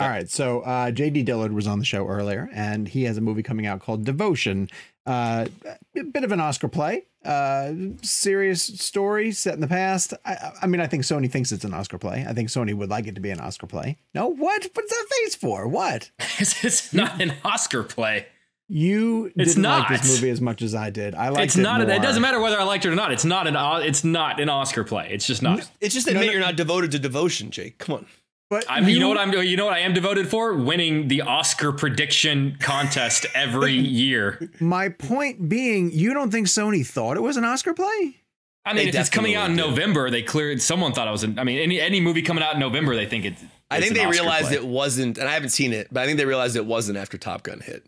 All right. So uh, J.D. Dillard was on the show earlier, and he has a movie coming out called Devotion. Uh, a bit of an Oscar play, uh, serious story set in the past. I, I mean, I think Sony thinks it's an Oscar play. I think Sony would like it to be an Oscar play. No, what? What's that face for? What? <laughs> it's, it's not an Oscar play. You It's didn't like not. this movie as much as I did. I liked It's it not. more. It doesn't matter whether I liked it or not. It's not an. Uh, it's not an Oscar play. It's just not. It's just admit you're not devoted to devotion, Jake. Come on. But I mean, you know what I'm. You know what I am devoted for? Winning the Oscar prediction contest every <laughs> year. My point being, you don't think Sony thought it was an Oscar play? I They mean, if it's coming out in definitely did. November, they cleared. Someone thought it was. An, I mean, any any movie coming out in November, they think it's. I it's think an they Oscar realized play. it wasn't, and I haven't seen it, but I think they realized it wasn't after Top Gun hit.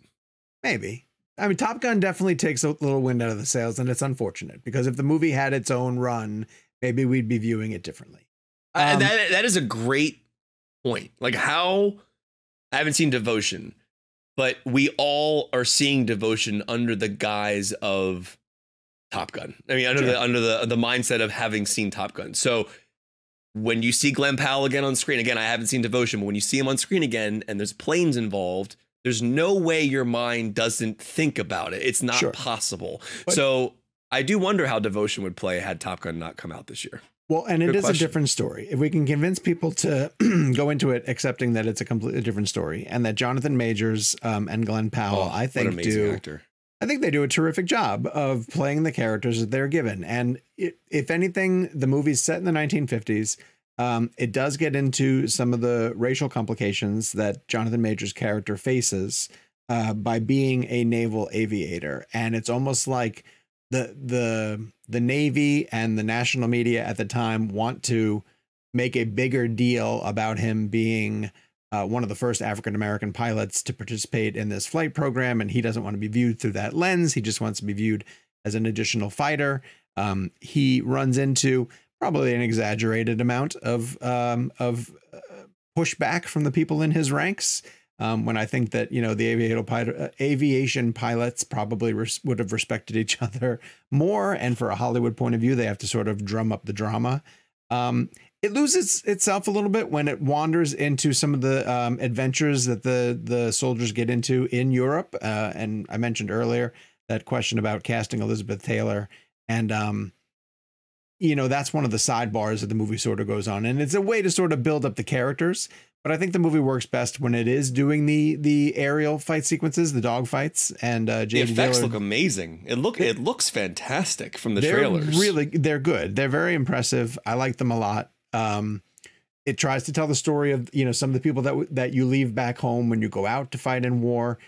Maybe. I mean, Top Gun definitely takes a little wind out of the sails, and it's unfortunate because if the movie had its own run, maybe we'd be viewing it differently. I- Um, that that is a great point. Like how I haven't seen Devotion, but we all are seeing Devotion under the guise of Top Gun. I mean, under Sure. the under the the mindset of having seen Top Gun. So when you see Glen Powell again on screen, again, I haven't seen Devotion, but when you see him on screen again and there's planes involved, there's no way your mind doesn't think about it. It's not Sure. possible. But- so I do wonder how Devotion would play had Top Gun not come out this year. Well, and it Good is a different story. If we can convince people to <clears throat> go into it accepting that it's a completely different story and that Jonathan Majors um, and Glen Powell, Oh, I think, do actor. I think they do a terrific job of playing the characters that they're given. And i if anything, the movie's set in the 1950s. Um, it does get into some of the racial complications that Jonathan Majors' character faces uh, by being a naval aviator, and it's almost like the the the Navy and the national media at the time want to make a bigger deal about him being uh, one of the first African American pilots to participate in this flight program, and he doesn't want to be viewed through that lens. He just wants to be viewed as an additional fighter. Um, he runs into probably an exaggerated amount of um, of uh, pushback from the people in his ranks. Um, when I think that you know the uh, aviation pilots probably res- would have respected each <laughs> other more, and for a Hollywood point of view, they have to sort of drum up the drama. Um, it loses itself a little bit when it wanders into some of the um, adventures that the the soldiers get into in Europe. Uh, and I mentioned earlier that question about casting Elizabeth Taylor, and um, you know that's one of the sidebars that the movie sort of goes on, and it's a way to sort of build up the characters. But I think the movie works best when it is doing the the aerial fight sequences, the dog fights, and uh, The effects Dillard- look amazing. It look it looks fantastic from the they're trailers. really they're good. They're very impressive. I like them a lot. Um, it tries to tell the story of you know some of the people that w- that you leave back home when you go out to fight in war.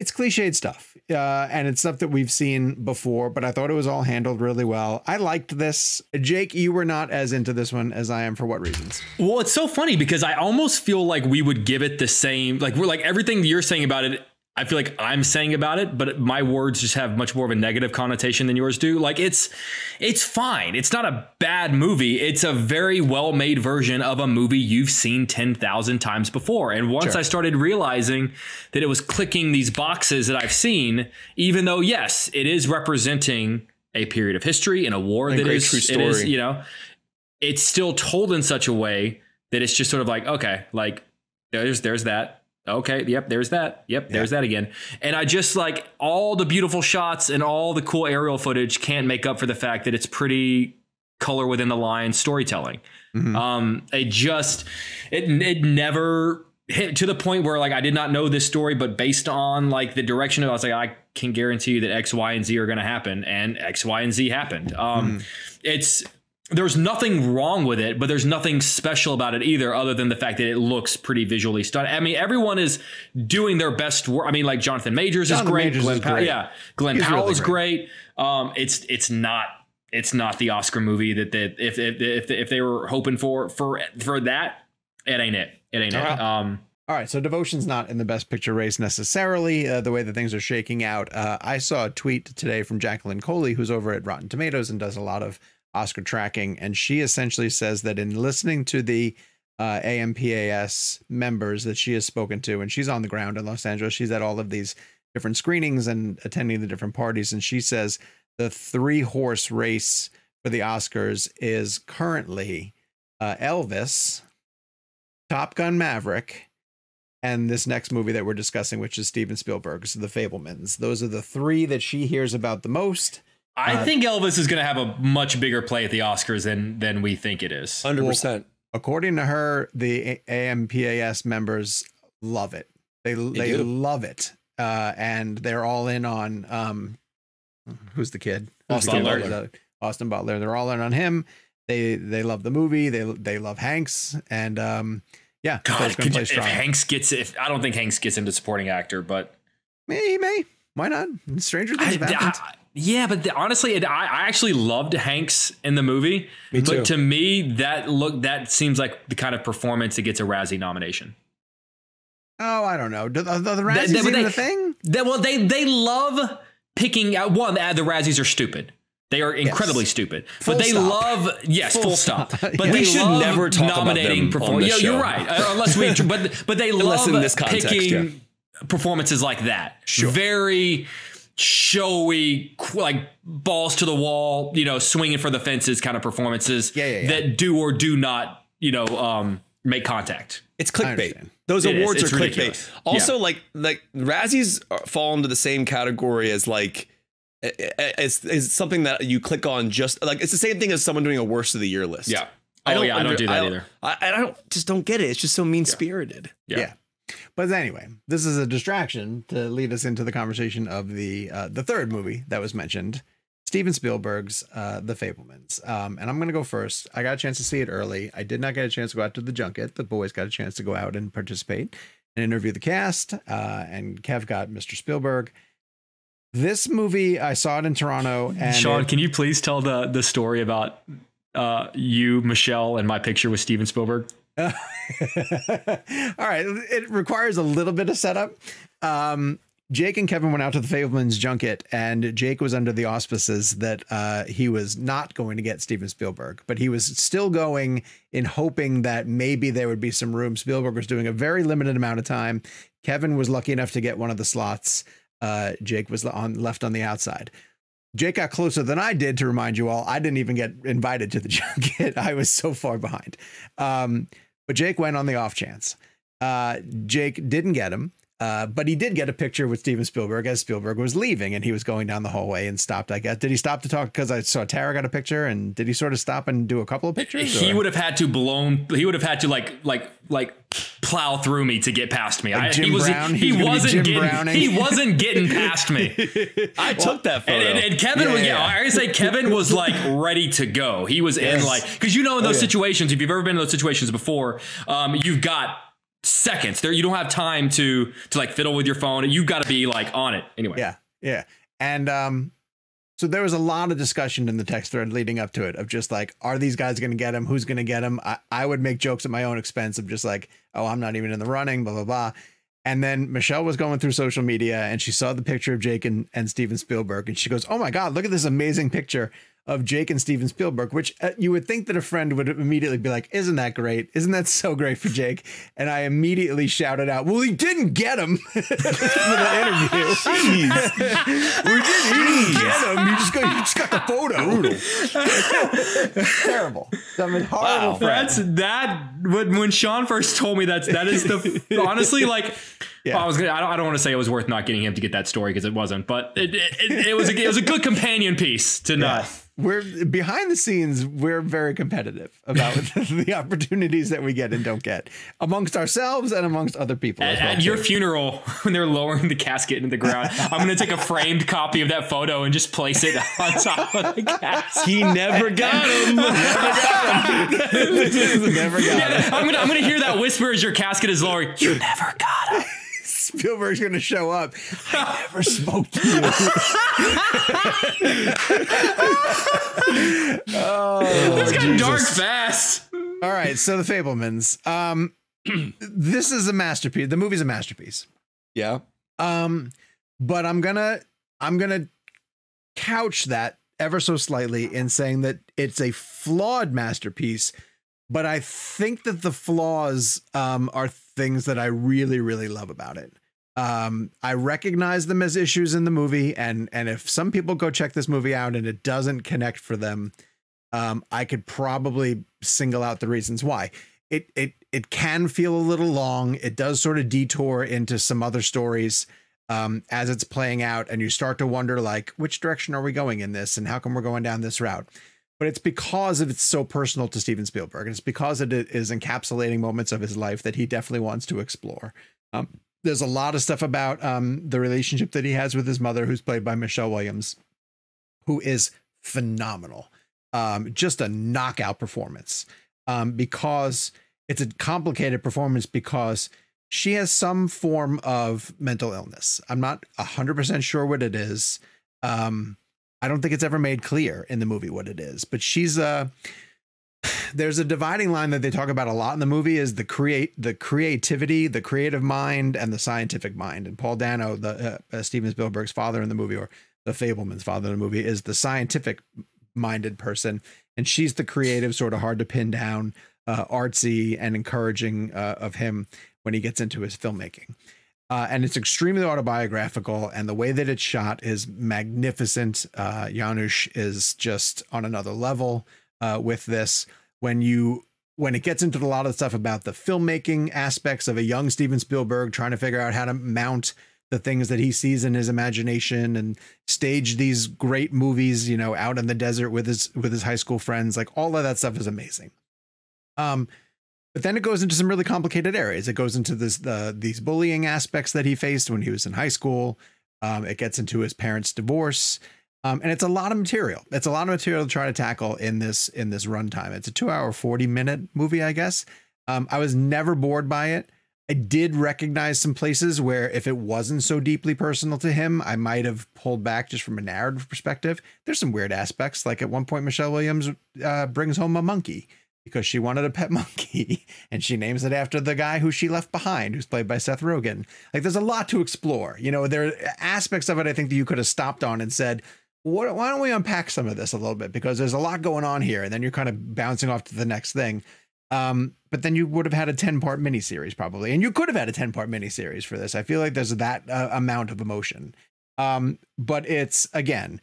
It's cliched stuff, uh, and it's stuff that we've seen before. But I thought it was all handled really well. I liked this. Jake, you were not as into this one as I am. For what reasons? Well, it's so funny because I almost feel like we would give it the same, like we're like everything you're saying about it. I feel like I'm saying about it, but my words just have much more of a negative connotation than yours do. Like it's, it's fine. It's not a bad movie. It's a very well made version of a movie you've seen 10,000 times before. And once Sure. I started realizing that it was clicking these boxes that I've seen, even though, yes, it is representing a period of history and a war And that is, it is, you know, it's still told in such a way that it's just sort of like, okay, like there's there's that. Okay, yep, there's that. Yep, there's that again. And I just like all the beautiful shots and all the cool aerial footage can't make up for the fact that it's pretty color within the line storytelling. Mhm. Um, it just it it never hit to the point where like I did not know this story, but based on like the direction of, I was like, I can guarantee you that X, Y, and Z are going to happen, and X, Y, and Z happened. Um, it's there's nothing wrong with it, but there's nothing special about it either, other than the fact that it looks pretty visually stunning. I mean, everyone is doing their best work. I mean, like Jonathan Majors Jonathan is great. Majors Glen is great. yeah, Glen He's Powell really is great. Um, it's it's not it's not the Oscar movie that that if if if, if they were hoping for for for that, it ain't it. It ain't it. Alright. Um, All right, so Devotion's not in the best picture race necessarily, uh, the way that things are shaking out. Uh, I saw a tweet today from Jacqueline Coley, who's over at Rotten Tomatoes and does a lot of Oscar tracking, and she essentially says that in listening to the uh, AMPAS members that she has spoken to, and she's on the ground in Los Angeles. She's at all of these different screenings and attending the different parties, and she says the three horse race for the Oscars is currently uh, Elvis, Top Gun Maverick, and this next movie that we're discussing, which is Steven Spielberg's The Fabelmans. Those are the three that she hears about the most. I Uh, think Elvis is going to have a much bigger play at the Oscars than than we think it is. Hundred percent. According to her, the AMPAS members love it. They they, do. love it, uh, and they're all in on um, who's the kid? Who's the Austin kid? Butler. Uh, Austin Butler. They're all in on him. They they love the movie. They they love Hanks, and um, yeah, God, could you, if. Hanks gets if I don't think Hanks gets into supporting actor, but May he may. Why not? Stranger things have I- happened. I- yeah, but the, honestly, it, I, I actually loved Hanks in the movie. Me too. But to me, that look that seems like the kind of performance that gets a Razzie nomination. oh, I don't know. Do the, the, the They- Razzies they- even they- a thing? That well, they they love picking out one. The, the Razzies are stupid. They are incredibly stupid, Full but they stop. love yes, Full full, stop. stop. <laughs> But Yeah. they We should never talk about nominating them on perform- this Yeah, you're right. Uh, unless we, but but they <laughs> love context, picking performances like that. Sure. Very showy, like balls to the wall, you know, swinging for the fences kind of performances Yeah, yeah, yeah. that do or do not, you know, um, make contact. It's clickbait. Those It is. awards It's are ridiculous. clickbait. Also, like like Razzies fall into the same category as like i- i- it's, it's something that you click on just like it's the same thing as someone doing a worst of the year list. Yeah. Oh yeah, I don't do that I either. I, I don't just don't get it. It's just so mean spirited. Yeah. Yeah. But anyway, this is a distraction to lead us into the conversation of the uh, the third movie that was mentioned, Steven Spielberg's uh, The Fabelmans. Um, and I'm going to go first. I got a chance to see it early. I did not get a chance to go out to the junket. The boys got a chance to go out and participate and interview the cast. Uh, and Kev got Mr. Spielberg. This movie, I saw it in Toronto. And Sean, it- can you please tell the the story about uh, you, Michelle, and my picture with Steven Spielberg? <laughs> All right, it requires a little bit of setup. Um, Jake and Kevin went out to the Fabelmans junket, and Jake was under the auspices that uh, he was not going to get Steven Spielberg, but he was still going in hoping that maybe there would be some room. Spielberg was doing a very limited amount of time. Kevin was lucky enough to get one of the slots. Uh, Jake was on left on the outside. Jake got closer than I did to remind you all. I didn't even get invited to the <laughs> junket. I was so far behind. Um, but Jake went on the off chance. Uh, Jake didn't get him, uh, but he did get a picture with Steven Spielberg as Spielberg was leaving and he was going down the hallway and stopped. I guess. Did he stop to talk? Because I saw Tara got a picture and did he sort of stop and do a couple of pictures? He or- would have had to blown. He would have had to like like like plow through me to get past me. I, Jim he was Brown? he He's gonna be wasn't Jim getting Browning. he wasn't getting past me. <laughs> I took that photo. And, and, and Kevin Yeah, was, yeah, yeah, yeah. I gotta say, Kevin was like ready to go. He was in like, because you know, in those yeah. situations, if you've ever been in those situations before, um, you've got seconds there. You don't have time to to like fiddle with your phone. You've got to be like on it anyway. Yeah, yeah. And um, so there was a lot of discussion in the text thread leading up to it of just like, are these guys going to get him? Who's going to get him? I, I would make jokes at my own expense of just like, oh, I'm not even in the running, blah, blah, blah. And then Michelle was going through social media and she saw the picture of Jake and, and Steven Spielberg. And she goes, Oh my God, look at this amazing picture of Jake and Steven Spielberg, which uh, you would think that a friend would immediately be like, Isn't that great? Isn't that so great for Jake? And I immediately shouted out, Well, he didn't get him <laughs> for the interview. we did. He didn't get him. You just got, you just got the photo. Terrible. I mean, horrible friend. That's that. When, when Sean first told me that's that is the honestly like. Yeah. I was gonna. I don't, I don't want to say it was worth not getting him to get that story because it wasn't, but it, it, it, was a, it was a good companion piece to know. We're behind the scenes. We're very competitive about <laughs> the opportunities that we get and don't get amongst ourselves and amongst other people. as At, well, at your funeral, <laughs> when they're lowering the casket into the ground, I'm going to take a framed copy of that photo and just place it <laughs> on top of the casket. he never got him. never got it. I'm gonna I'm gonna hear that whisper as your casket is lowering. You never got him. Spielberg's going to show up. I never spoke to you. oh, This got Jesus. dark fast. All right, so the Fabelmans. Um, <clears throat> this is a masterpiece. The movie's a masterpiece. yeah. Um, but I'm gonna I'm gonna couch that ever so slightly in saying that it's a flawed masterpiece but I think that the flaws um, are things that I really, really love about it. Um, I recognize them as issues in the movie, and and if some people go check this movie out and it doesn't connect for them, um, I could probably single out the reasons why. It it it can feel a little long. It does sort of detour into some other stories um, as it's playing out, and you start to wonder like, which direction are we going in this, and how come we're going down this route? But it's because it's so personal to Steven Spielberg, and it's because it is encapsulating moments of his life that he definitely wants to explore. Um, there's a lot of stuff about um, the relationship that he has with his mother, who's played by Michelle Williams, who is phenomenal. Um, just a knockout performance um, because it's a complicated performance because she has some form of mental illness. I'm not 100% sure what it is. Um, I don't think it's ever made clear in the movie what it is, but she's. Uh, <sighs> there's a dividing line that they talk about a lot in the movie is the create the creativity, the creative mind, and the scientific mind. And Paul Dano, the uh, uh, Steven Spielberg's father in the movie, or the Fabelman's father in the movie, is the scientific minded person, and she's the creative, sort of hard to pin down, uh, artsy and encouraging uh, of him when he gets into his filmmaking. Uh, and it's extremely autobiographical, and the way that it's shot is magnificent. Uh, Janusz is just on another level uh, with this. When you when it gets into a lot of stuff about the filmmaking aspects of a young Steven Spielberg trying to figure out how to mount the things that he sees in his imagination and stage these great movies, you know, out in the desert with his with his high school friends, like all of that stuff is amazing. Um, but then it goes into some really complicated areas. It goes into this the these bullying aspects that he faced when he was in high school. Um, it gets into his parents' divorce. Um, and it's a lot of material. It's a lot of material to try to tackle in this in this runtime. It's a two hour, 40 minute movie, I guess. Um, I was never bored by it. I did recognize some places where if it wasn't so deeply personal to him, I might have pulled back just from a narrative perspective. There's some weird aspects. Like at one point, Michelle Williams uh, brings home a monkey because she wanted a pet <laughs> monkey and she names it after the guy who she left behind, who's played by Seth Rogen. Like there's a lot to explore. You know, there are aspects of it I think that you could have stopped on and said, what, why don't we unpack some of this a little bit? Because there's a lot going on here. And then you're kind of bouncing off to the next thing. Um, but then you would have had a 10 part miniseries probably. And you could have had a 10 part miniseries for this. I feel like there's that uh, amount of emotion. Um, but it's, again,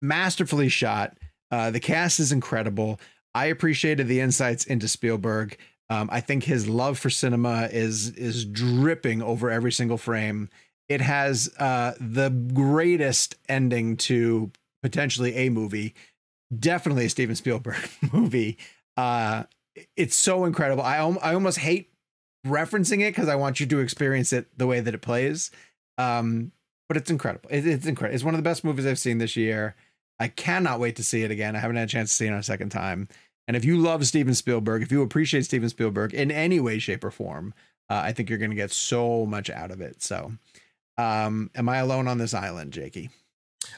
masterfully shot. Uh, the cast is incredible. I appreciated the insights into Spielberg. Um, I think his love for cinema is is dripping over every single frame. It has uh, the greatest ending to potentially a movie, definitely a Steven Spielberg <laughs> movie. Uh, it's so incredible. I I almost hate referencing it because I want you to experience it the way that it plays. Um, but it's incredible. It, it's incredible. It's one of the best movies I've seen this year. I cannot wait to see it again. I haven't had a chance to see it a second time. And if you love Steven Spielberg, if you appreciate Steven Spielberg in any way, shape, or form, uh, I think you're going to get so much out of it. So, um, am I alone on this island, Jakey?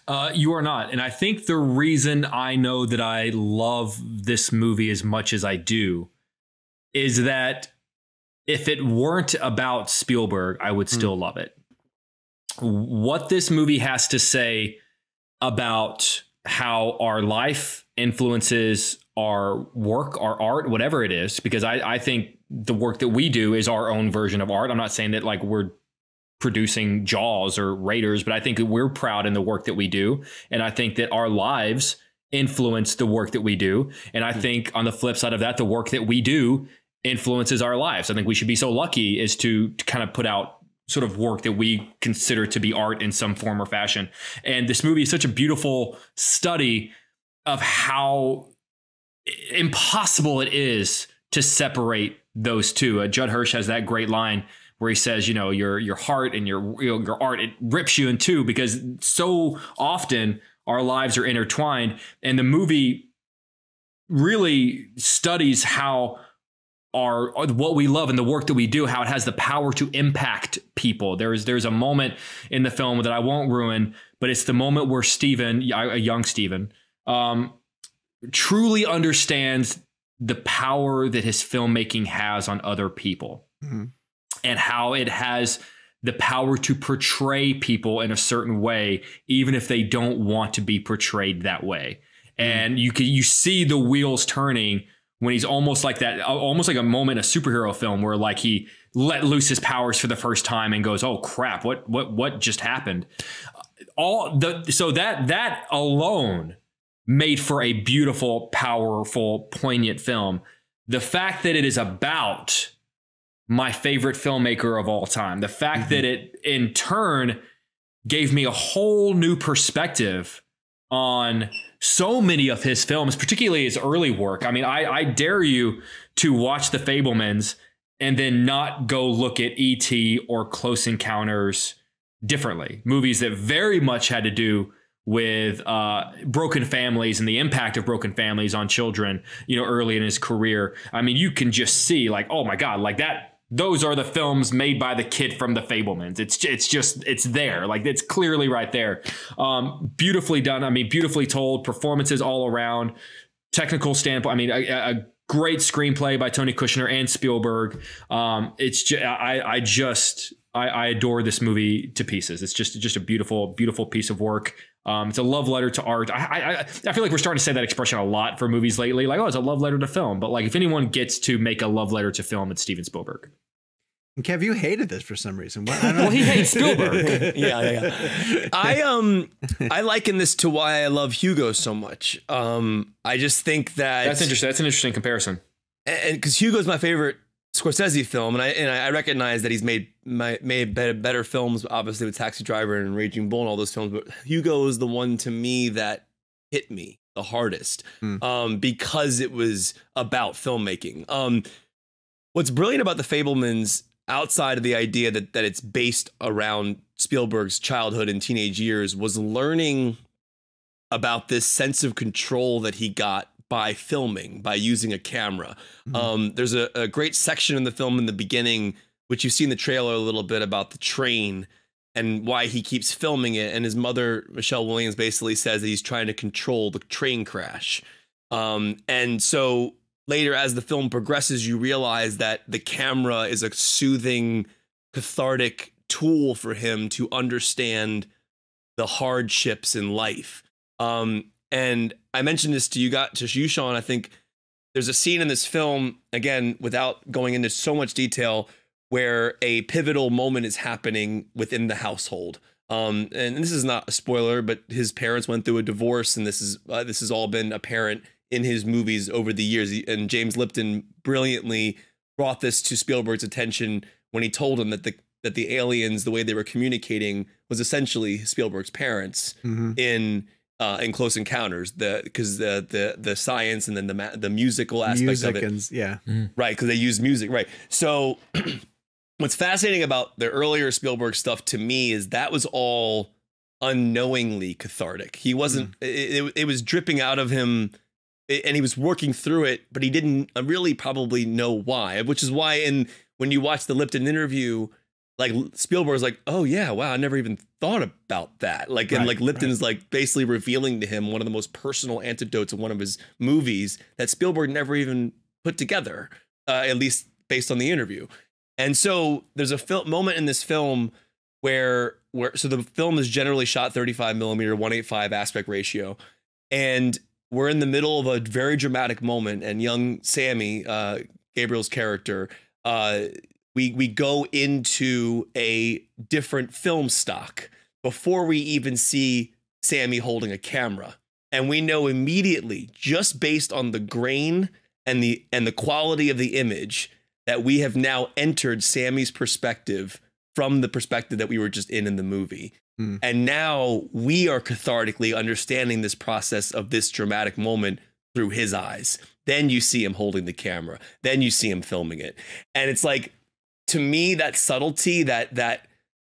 Uh, you are not. And I think the reason I know that I love this movie as much as I do is that if it weren't about Spielberg, I would hmm. still mm. love it. What this movie has to say about how our life influences our work, our art, whatever it is, because I, I think the work that we do is our own version of art. I'm not saying that like we're producing Jaws or Raiders, but I think that we're proud in the work that we do. And I think that our lives influence the work that we do. And I hmm. think on the flip side of that, the work that we do influences our lives. I think we should be so lucky as to, to kind of put out sort of work that we consider to be art in some form or fashion. And this movie is such a beautiful study of how impossible it is to separate those two. Uh, Judd Hirsch has that great line where he says, you know, your your heart and your your art it rips you in two because so often our lives are intertwined, and the movie really studies how our what we love and the work that we do how it has the power to impact people there's there's a moment in the film that I won't ruin but it's the moment where stephen a young stephen um, truly understands the power that his filmmaking has on other people mm-hmm. and how it has the power to portray people in a certain way even if they don't want to be portrayed that way mm-hmm. and you can you see the wheels turning when he's almost like that, almost like a moment a superhero film where like he let loose his powers for the first time and goes, "Oh crap, what what what just happened?" All the so that that alone made for a beautiful, powerful, poignant film. The fact that it is about my favorite filmmaker of all time, the fact mm-hmm. that it in turn gave me a whole new perspective on so many of his films, particularly his early work. I mean, I, I dare you to watch The Fabelmans and then not go look at E.T. or Close Encounters differently. Movies that very much had to do with uh, broken families and the impact of broken families on children, you know, early in his career. I mean, you can just see like, oh my God, like that those are the films made by the kid from the Fabelmans. It's it's just it's there, like it's clearly right there. Um, beautifully done. I mean, beautifully told. Performances all around. Technical standpoint. I mean, a, a great screenplay by Tony Kushner and Spielberg. Um, it's just, I I just I, I adore this movie to pieces. It's just just a beautiful beautiful piece of work. Um, it's a love letter to art. I, I, I feel like we're starting to say that expression a lot for movies lately. Like, oh, it's a love letter to film. But like, if anyone gets to make a love letter to film, it's Steven Spielberg. And Kev, you hated this for some reason. Well, <laughs> well he hates Spielberg. yeah, <laughs> yeah, yeah. I um, I liken this to why I love Hugo so much. Um, I just think that that's interesting. That's an interesting comparison. And because Hugo's my favorite Scorsese film, and I and I recognize that he's made my, made better, better films, obviously with Taxi Driver and Raging Bull and all those films. But Hugo is the one to me that hit me the hardest hmm. um, because it was about filmmaking. Um, what's brilliant about the Fabelmans, outside of the idea that that it's based around Spielberg's childhood and teenage years, was learning about this sense of control that he got by filming, by using a camera. Mm-hmm. Um, there's a, a, great section in the film in the beginning, which you see in the trailer a little bit about the train and why he keeps filming it. And his mother, Michelle Williams, basically says that he's trying to control the train crash. Um, and so later, as the film progresses, you realize that the camera is a soothing, cathartic tool for him to understand the hardships in life. Um, and I mentioned this to you, got to you, Sean. I think there's a scene in this film, again, without going into so much detail, where a pivotal moment is happening within the household. Um, and this is not a spoiler, but his parents went through a divorce, and this is uh, this has all been apparent in his movies over the years. And James Lipton brilliantly brought this to Spielberg's attention when he told him that the that the aliens, the way they were communicating, was essentially Spielberg's parents mm-hmm. in uh, in Close Encounters, the because the the the science and then the the musical aspect music of it, and, yeah, mm-hmm. right? Because they use music, right? So, <clears throat> what's fascinating about the earlier Spielberg stuff to me is that was all unknowingly cathartic. He wasn't; mm. it, it, it was dripping out of him, and he was working through it, but he didn't really probably know why. Which is why, in when you watch the Lipton interview, like Spielberg's like, oh yeah, wow, I never even thought about that. Like, and like Lipton's right. like basically revealing to him one of the most personal antidotes of one of his movies that Spielberg never even put together, uh, at least based on the interview. And so there's a fil- moment in this film where where so the film is generally shot 35 millimeter 185 aspect ratio, and we're in the middle of a very dramatic moment, and young Sammy, uh, Gabriel's character, uh, we we go into a different film stock before we even see Sammy holding a camera. And we know immediately, just based on the grain and the and the quality of the image, that we have now entered Sammy's perspective from the perspective that we were just in in the movie. Mm. And now we are cathartically understanding this process of this dramatic moment through his eyes. Then you see him holding the camera. Then you see him filming it. And it's like to me that subtlety that that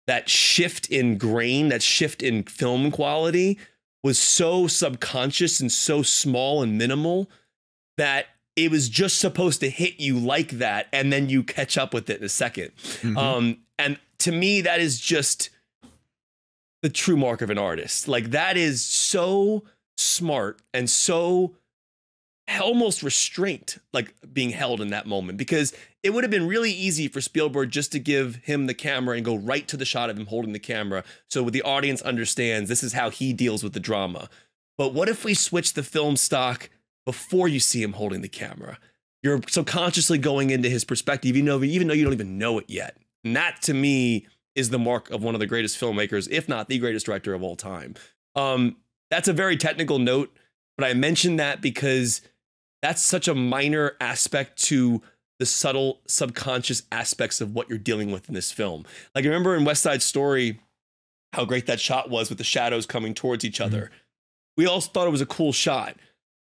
that shift in grain that shift in film quality was so subconscious and so small and minimal that it was just supposed to hit you like that and then you catch up with it in a 2nd mm-hmm. um, and to me that is just the true mark of an artist like that is so smart and so almost restraint like being held in that moment because it would have been really easy for Spielberg just to give him the camera and go right to the shot of him holding the camera so the audience understands this is how he deals with the drama. But what if we switch the film stock before you see him holding the camera? you're subconsciously going into his perspective, even though even though you don't even know it yet. And that to me is the mark of one of the greatest filmmakers, if not the greatest director of all time. Um, that's a very technical note, but I mentioned that because that's such a minor aspect to the subtle subconscious aspects of what you're dealing with in this film. Like remember in West Side Story, how great that shot was with the shadows coming towards each other. Mm-hmm. We all thought it was a cool shot,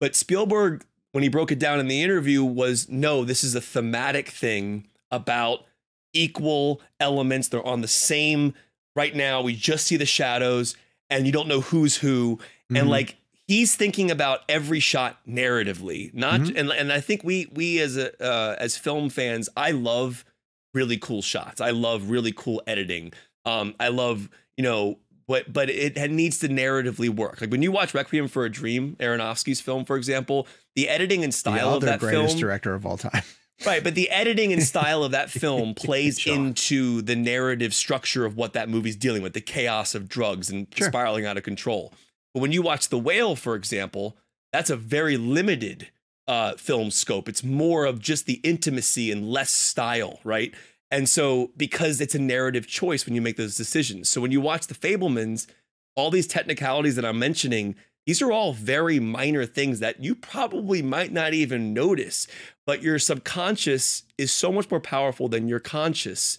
but Spielberg, when he broke it down in the interview, was no, this is a thematic thing about equal elements. They're on the same. Right now, we just see the shadows, and you don't know who's who. Mm-hmm. And like he's thinking about every shot narratively, not. Mm-hmm. And and I think we we as a uh, as film fans, I love really cool shots. I love really cool editing. Um, I love you know but but it needs to narratively work. Like when you watch Requiem for a Dream, Aronofsky's film, for example, the editing and style the of that greatest film, director of all time. <laughs> right, but the editing and style of that <laughs> film plays into the narrative structure of what that movie's dealing with, the chaos of drugs and sure. spiraling out of control. But when you watch The Whale, for example, that's a very limited uh, film scope. It's more of just the intimacy and less style, right? And so, because it's a narrative choice when you make those decisions. So, when you watch The Fabelmans, all these technicalities that I'm mentioning, these are all very minor things that you probably might not even notice, but your subconscious is so much more powerful than your conscious.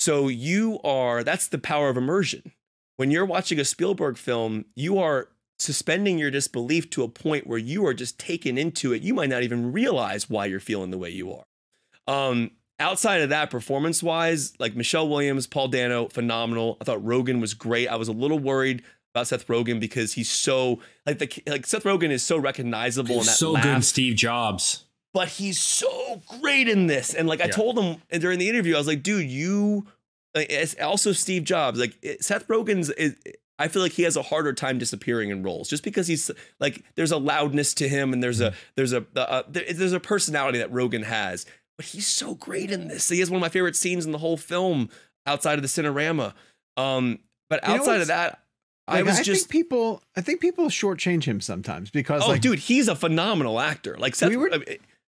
So, you are that's the power of immersion. When you're watching a Spielberg film, you are suspending your disbelief to a point where you are just taken into it. You might not even realize why you're feeling the way you are. Um, outside of that, performance wise, like Michelle Williams, Paul Dano, phenomenal. I thought Rogen was great. I was a little worried about Seth Rogen because he's so like the like Seth Rogen is so recognizable in that so laugh, good in Steve Jobs. But he's so great in this. And like I told him during the interview, I was like, dude, you like, it's also Steve Jobs. Like Seth Rogen's is, I feel like he has a harder time disappearing in roles just because he's like there's a loudness to him and there's a mm-hmm. there's a, a, a there's a personality that Rogen has but he's so great in this. He has one of my favorite scenes in the whole film outside of the Cinerama. Um, but outside of that, like, I was I just think people. I think people shortchange him sometimes because, oh, like, dude, he's a phenomenal actor. Like, Seth, we were,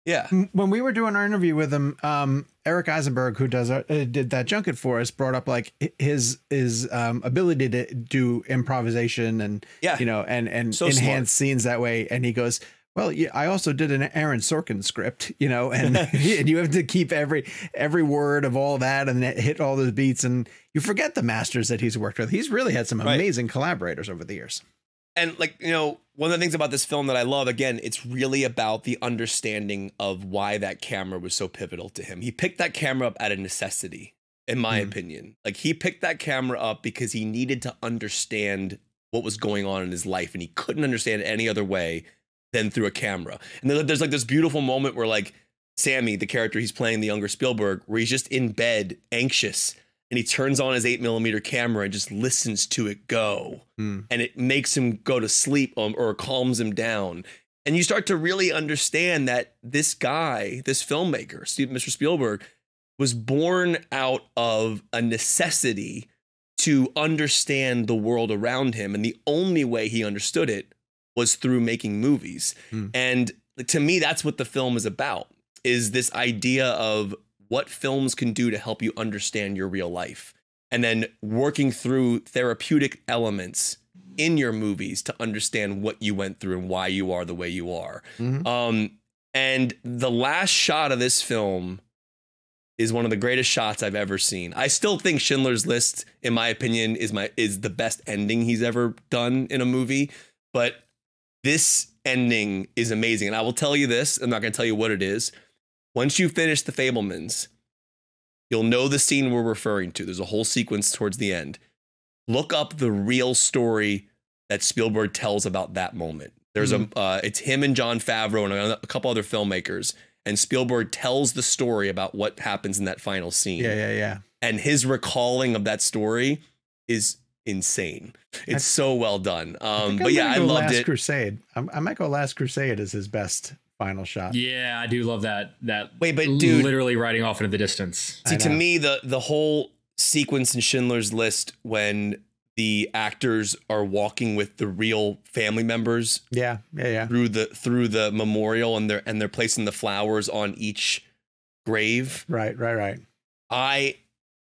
yeah. When we were doing our interview with him, um, Eric Eisenberg, who does our, uh, did that junket for us, brought up like his his um, ability to do improvisation and yeah, you know, and and so enhance smart. scenes that way. And he goes, well, yeah, I also did an Aaron Sorkin script, you know, and, <laughs> <laughs> and you have to keep every every word of all that and hit all those beats, and you forget the masters that he's worked with. He's really had some amazing right. collaborators over the years. And like you know, one of the things about this film that I love, again, it's really about the understanding of why that camera was so pivotal to him. He picked that camera up out of necessity, in my mm. opinion. Like he picked that camera up because he needed to understand what was going on in his life, and he couldn't understand it any other way than through a camera. And there's like this beautiful moment where like Sammy, the character he's playing, the younger Spielberg, where he's just in bed, anxious, and he turns on his eight millimeter camera and just listens to it go, mm. and it makes him go to sleep um, or calms him down. And you start to really understand that this guy, this filmmaker, Steve, Mr. Spielberg, was born out of a necessity to understand the world around him. And the only way he understood it was through making movies. Mm. And to me, that's what the film is about is this idea of what films can do to help you understand your real life. And then working through therapeutic elements in your movies to understand what you went through and why you are the way you are. Mm-hmm. Um, and the last shot of this film is one of the greatest shots I've ever seen. I still think Schindler's List, in my opinion, is my is the best ending he's ever done in a movie. But this ending is amazing. And I will tell you this, I'm not going to tell you what it is. Once you finish The Fabelmans, you'll know the scene we're referring to. There's a whole sequence towards the end. Look up the real story that Spielberg tells about that moment. There's mm-hmm. a, uh, it's him and John Favreau and a, a couple other filmmakers, and Spielberg tells the story about what happens in that final scene. Yeah, yeah, yeah. And his recalling of that story is insane. It's so well done. Um, but yeah, I loved Last it. Crusade. I'm, I might go Last Crusade as his best final shot. Yeah, I do love that. That wait, but dude, literally riding off into the distance. See, to me, the the whole sequence in Schindler's List when the actors are walking with the real family members Yeah, yeah, yeah. through the through the memorial and they're and they're placing the flowers on each grave. Right, right, right. I,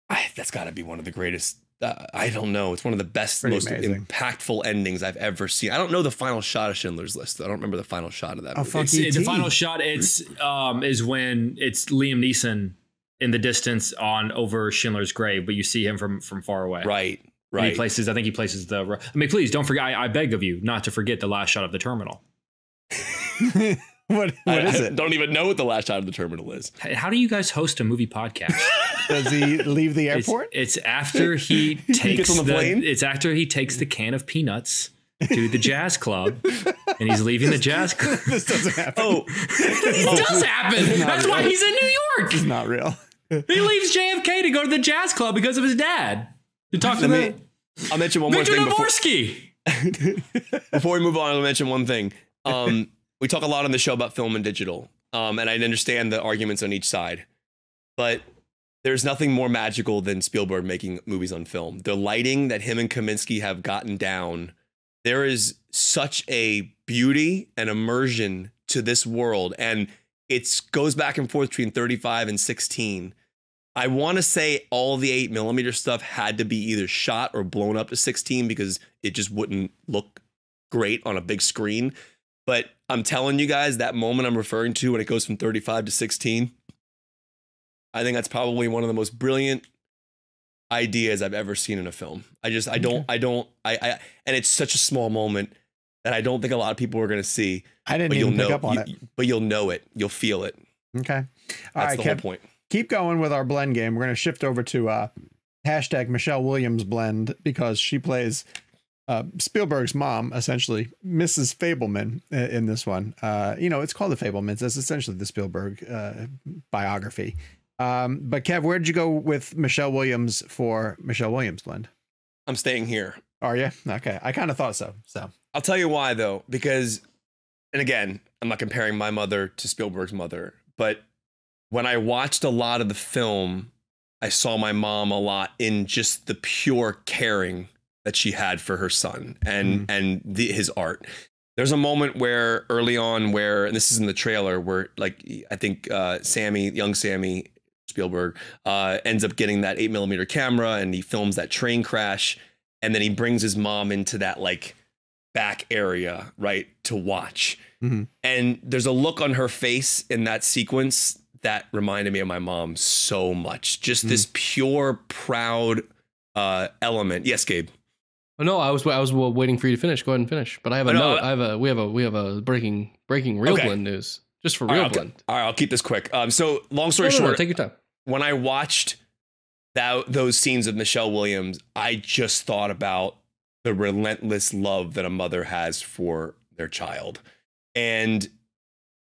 I that's got to be one of the greatest. Uh, I don't know. It's one of the best, Pretty most amazing. impactful endings I've ever seen. I don't know the final shot of Schindler's List. I don't remember the final shot of that. Oh, movie. fuck It's, the final shot. It's um is when it's Liam Neeson in the distance on over Schindler's grave, but you see him from from far away. Right, And right. he places. I think he places the. I mean, please don't forget. I, I beg of you not to forget the last shot of the terminal. <laughs> <laughs> what I, what is I it? don't even know what the last shot of the terminal is. How do you guys host a movie podcast? <laughs> Does he leave the airport? it's <laughs> after he takes gets on the plane? It's after he takes the can of peanuts to the jazz club, and he's leaving the jazz club. this doesn't happen. Oh, It does happen. That's why he's in New York. It's not real. He leaves JFK to go to the jazz club because of his dad. To talk to me- I'll mention one more Victor thing before, before we move on. I'll mention one thing. Um, we talk a lot on the show about film and digital, um, and I understand the arguments on each side, but there's nothing more magical than Spielberg making movies on film. The lighting that him and Kaminski have gotten down, there is such a beauty and immersion to this world, and it goes back and forth between 35 and 16. I want to say all the eight millimeter stuff had to be either shot or blown up to 16 because it just wouldn't look great on a big screen. But I'm telling you guys, that moment I'm referring to when it goes from 35 to 16, I think that's probably one of the most brilliant ideas I've ever seen in a film. I just, I don't, I don't, I, I, and it's such a small moment that I don't think a lot of people are going to see. I didn't even pick know, up on you- it. but you'll know it. You'll feel it. Okay. All That's right, the whole point. keep going with our blend game. We're going to shift over to uh, hashtag Michelle Williams blend because she plays uh, Spielberg's mom, essentially Mrs. Fabelman in this one. Uh, you know, it's called The Fabelmans. That's essentially the Spielberg uh, biography. Um, but Kev, where did you go with Michelle Williams for Michelle Williams blend? I'm staying here. Are you okay? I kind of thought so. So I'll tell you why though, because, and again, I'm not comparing my mother to Spielberg's mother, but when I watched a lot of the film, I saw my mom a lot in just the pure caring that she had for her son and and the, his art. There's a moment where early on where and this is in the trailer where like I think uh, Sammy, young Sammy Spielberg, uh, ends up getting that eight millimeter camera and he films that train crash and then he brings his mom into that like back area right to watch. Mhm. and there's a look on her face in that sequence that reminded me of my mom so much. Just this pure proud uh element. Yes gabe Oh, no, I was I was waiting for you to finish. Go ahead and finish. But I have a Oh, no, note. I have a we have a we have a breaking breaking real Okay. blend news just for real I'll, blend. all right i'll keep this quick um so long story no, no, short take your time. when I watched that those scenes of Michelle Williams, I just thought about the relentless love that a mother has for their child. And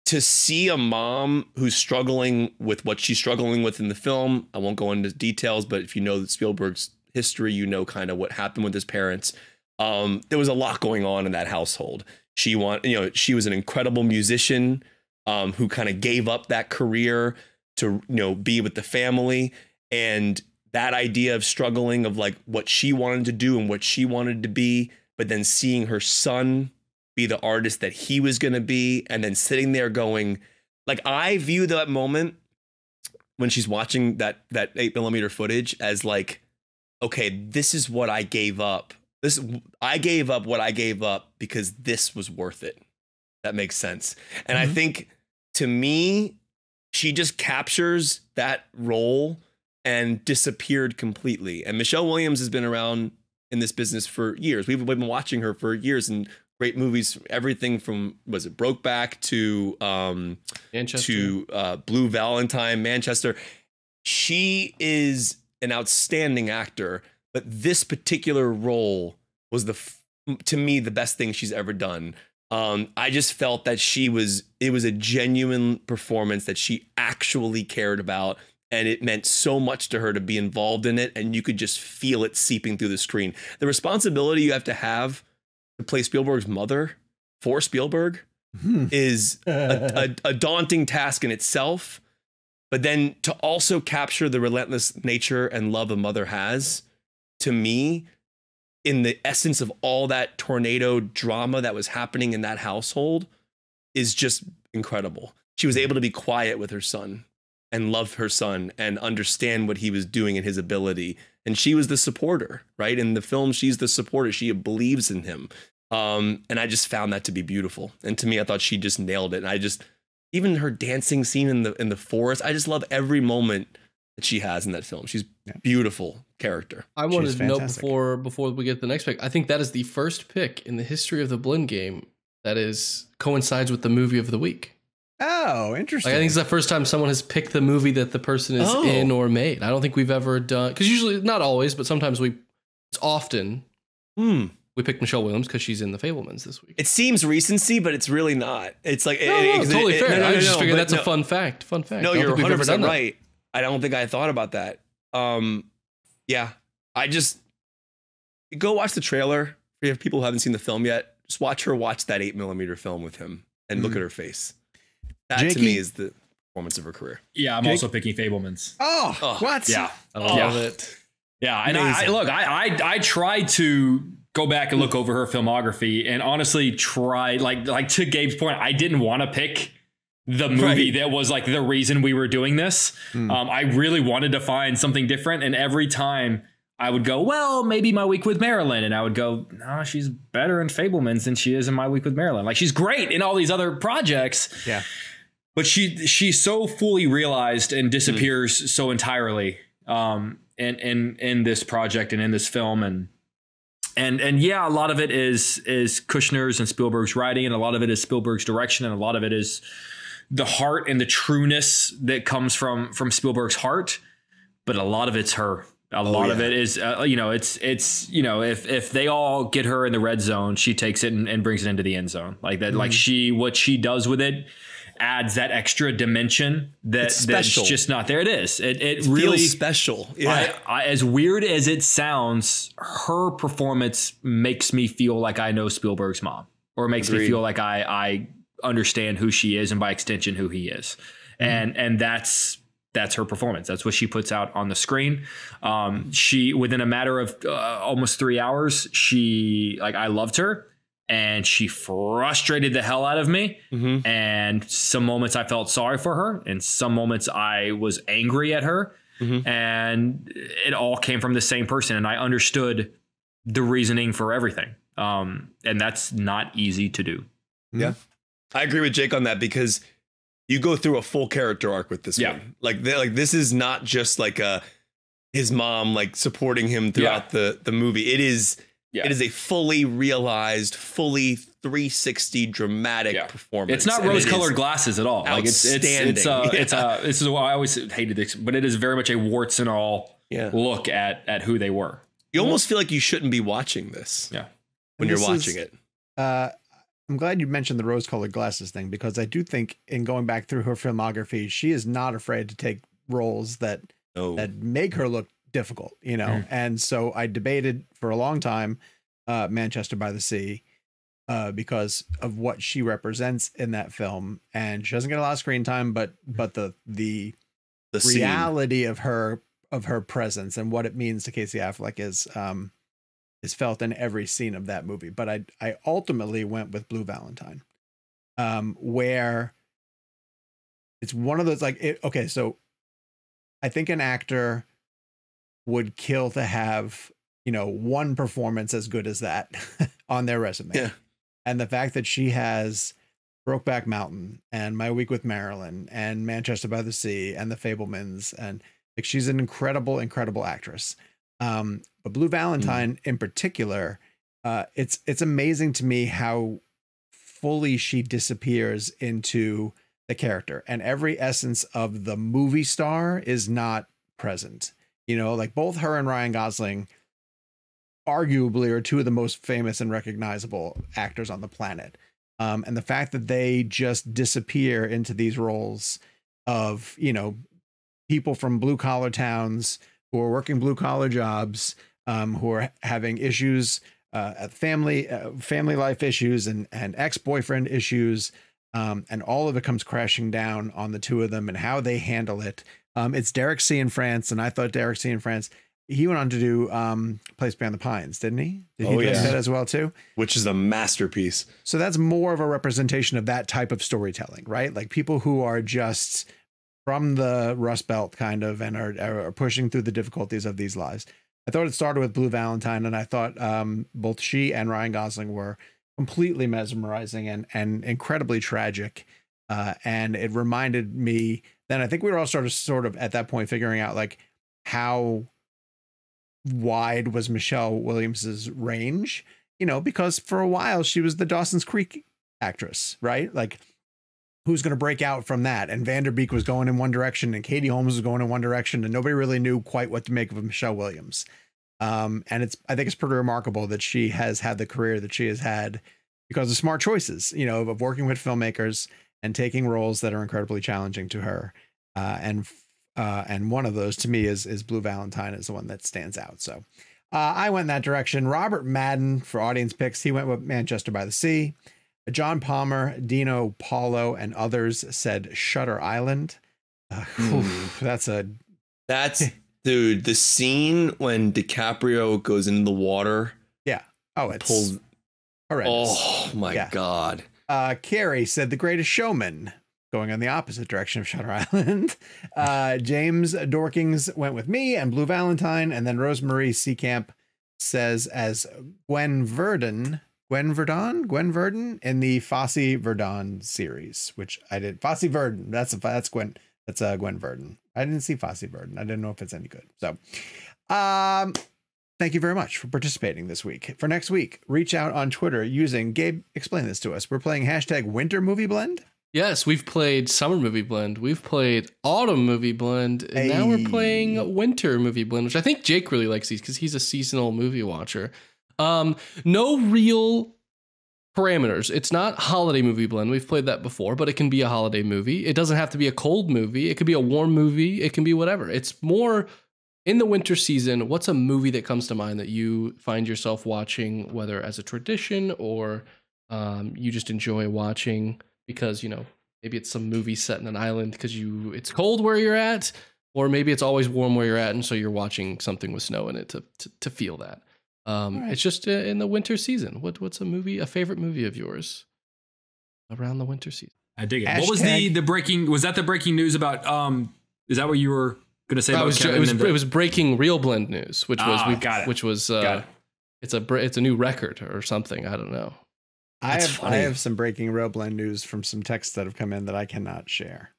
to see a mom who's struggling with what she's struggling with in the film, I won't go into details, but if you know that Spielberg's history, you know kind of what happened with his parents. Um, there was a lot going on in that household. She want, you know, she was an incredible musician um, who kind of gave up that career to you know be with the family and that idea of struggling of like what she wanted to do and what she wanted to be but then seeing her son be the artist that he was going to be and then sitting there going like i view that moment when she's watching that that 8 millimeter footage as like okay this is what i gave up this i gave up what i gave up because this was worth it that makes sense and i Mhm. think to me she just captures that role and disappeared completely. And Michelle Williams has been around in this business for years. We've, we've been watching her for years in great movies, everything from was it Brokeback to um, Manchester. to uh, Blue Valentine, Manchester. She is an outstanding actor, but this particular role was the to me the best thing she's ever done. Um, I just felt that she was it was a genuine performance that she actually cared about and it meant so much to her to be involved in it and you could just feel it seeping through the screen. The responsibility you have to have to play Spielberg's mother for Spielberg Hmm. is a, a, <laughs> a daunting task in itself. But then to also capture the relentless nature and love a mother has, to me, in the essence of all that tornado drama that was happening in that household is just incredible. She was able to be quiet with her son and love her son and understand what he was doing and his ability. And she was the supporter, right? In the film, she's the supporter. She believes in him. Um, and I just found that to be beautiful. And to me, I thought she just nailed it. And I just, even her dancing scene in the in the forest, I just love every moment that she has in that film. She's Yeah. beautiful character. I wanted to know before before we get to the next pick. I think that is the first pick in the history of the Blend game that is coincides with the movie of the week. Oh, interesting. Like I think it's the first time someone has picked the movie that the person is Oh. in or made. I don't think we've ever done because usually not always, but sometimes we. It's often Hmm. We pick Michelle Williams because she's in the Fabelmans this week. It seems recency, but it's really not. It's like no, it- no, it- it- totally it- fair. no, no, I no, just no, figured that's no, a fun fact. Fun fact. No, you're think we've ever 100 done percent that. right. I don't think I thought about that. Um, yeah, I just go watch the trailer. If you have people who haven't seen the film yet, just watch her watch that eight millimeter film with him and look Mhm. at her face. That to me is the performance of her career. Yeah, I'm Jake- also picking Fabelmans. Oh, Oh, what? Yeah. I love it. Yeah, and I, I look, I, I I tried to go back and look over her filmography, and honestly, try like like to Gabe's point, I didn't want to pick the movie Right. that was like the reason we were doing this. Hmm. Um, I really wanted to find something different, and every time I would go, well, maybe my week with Marilyn, and I would go, no, she's better in Fabelmans than she is in my week with Marilyn. Like she's great in all these other projects, Yeah. but she she's so fully realized and disappears so entirely um in in in this project and in this film and and and yeah a lot of it is is Kushner's and Spielberg's writing and a lot of it is Spielberg's direction and a lot of it is the heart and the trueness that comes from from Spielberg's heart. But a lot of it's her. A lot of yeah. it is uh, you know it's it's you know if if they all get her in the red zone she takes it and, and brings it into the end zone. Like that like she what she does with it adds that extra dimension that that's just not there it is it, it, It really special. Yeah. I, I, as weird as it sounds, her performance makes me feel like I know Spielberg's mom, or makes me feel like I, I understand who she is, and by extension, who he is, and and that's that's her performance. That's what she puts out on the screen. Um, she within a matter of uh, almost three hours, she like I loved her, and she frustrated the hell out of me. Mhm. And some moments I felt sorry for her, and some moments I was angry at her. Mhm. And it all came from the same person, and I understood the reasoning for everything. Um, and that's not easy to do. Yeah. I agree with Jake on that because you go through a full character arc with this Yeah. one. Like like this is not just like a his mom like supporting him throughout the the movie. It is Yeah. it is a fully realized, fully 360 dramatic Yeah. performance. It's not rose colored is- glasses at all. Like it's it's it's uh, Outstanding. it's uh, this is why I always hated this, but it is very much a warts and all Yeah. look at at who they were. You almost feel like you shouldn't be watching this Yeah. when And you're watching is- it. Uh, I'm glad you mentioned the rose colored glasses thing because I do think in going back through her filmography, she is not afraid to take roles that No. that make her look difficult, you know. Mhm. And so I debated for a long time uh, Manchester by the Sea uh, because of what she represents in that film, and she doesn't get a lot of screen time, but but the the the scene. reality of her of her presence and what it means to Casey Affleck is um is felt in every scene of that movie. But I I ultimately went with Blue Valentine, um, where it's one of those like it, okay, so I think an actor would kill to have you know one performance as good as that <laughs> on their resume. Yeah. And the fact that she has Brokeback Mountain and My Week with Marilyn and Manchester by the Sea and The Fabelmans and like she's an incredible, incredible actress. Um, but Blue Valentine in particular, uh, it's it's amazing to me how fully she disappears into the character and every essence of the movie star is not present. You know, like both her and Ryan Gosling arguably are two of the most famous and recognizable actors on the planet. Um, and the fact that they just disappear into these roles of, you know, people from blue collar towns who are working blue collar jobs, um, who are having issues, uh, at family, uh, family life issues and, and ex boyfriend issues. Um, and all of it comes crashing down on the two of them and how they handle it. Um, it's Derek Cianfrance, and I thought Derek Cianfrance he went on to do um, Place Beyond the Pines, didn't he? Did he Oh, yeah. that as well too? which is a masterpiece. So that's more of a representation of that type of storytelling, right? Like people who are just from the Rust Belt kind of and are, are pushing through the difficulties of these lives. I thought it started with Blue Valentine, and I thought um, both she and Ryan Gosling were completely mesmerizing and and incredibly tragic. Uh, and it reminded me then I think we were all sort of sort of at that point figuring out like how wide was Michelle Williams's range, you know, because for a while she was the Dawson's Creek actress, right? Like who's going to break out from that? And Van Der Beek was going in one direction and Katie Holmes was going in one direction and nobody really knew quite what to make of Michelle Williams. Um, and it's I think it's pretty remarkable that she has had the career that she has had because of smart choices, you know, of working with filmmakers and taking roles that are incredibly challenging to her. Uh, and uh, and one of those to me is is Blue Valentine is the one that stands out. So uh, I went that direction. Robert Madden for audience picks. He went with Manchester by the Sea. John Palmer, Dino Paulo, and others said Shutter Island. Uh, oof, that's a That's <laughs> dude, the scene when DiCaprio goes into the water, Yeah. oh, it's pulls. horrendous. Oh my Yeah. god. Uh, Carrie said The Greatest Showman, going on the opposite direction of Shutter <laughs> Island. Uh, James Dorkings went with me and Blue Valentine, and then Rosemary Seacamp says as Gwen Verdon, Gwen Verdon, Gwen Verdon in the Fosse Verdon series, which I did. Fosse Verdon, that's a, that's Gwen, that's uh, Gwen Verdon. I didn't see Fosse Verdon. I didn't know if it's any good. So, um, thank you very much for participating this week. For next week, reach out on Twitter using Gabe. Explain this to us. We're playing hashtag Winter Movie Blend. Yes, we've played Summer Movie Blend. We've played Autumn Movie Blend. And now we're playing Winter Movie Blend, which I think Jake really likes these because he's a seasonal movie watcher. Um, no real parameters. It's not holiday movie blend. We've played that before, but it can be a holiday movie. It doesn't have to be a cold movie. It could be a warm movie. It can be whatever. It's more in the winter season. What's a movie that comes to mind that you find yourself watching, whether as a tradition or um, you just enjoy watching because you know maybe it's some movie set in an island because you it's cold where you're at, or maybe it's always warm where you're at, and so you're watching something with snow in it to to, to feel that. Um, All right. It's just uh, in the winter season. What what's a movie, a favorite movie of yours around the winter season? I dig it. What was the the breaking? Was that the breaking news about? Um, is that what you were gonna say about it was Kevin? it was the- it was breaking ReelBlend news, which was Ah, we got it. which was Got uh, it. it's a it's a new record or something. I don't know. I That's have I have some breaking ReelBlend news from some texts that have come in that I cannot share.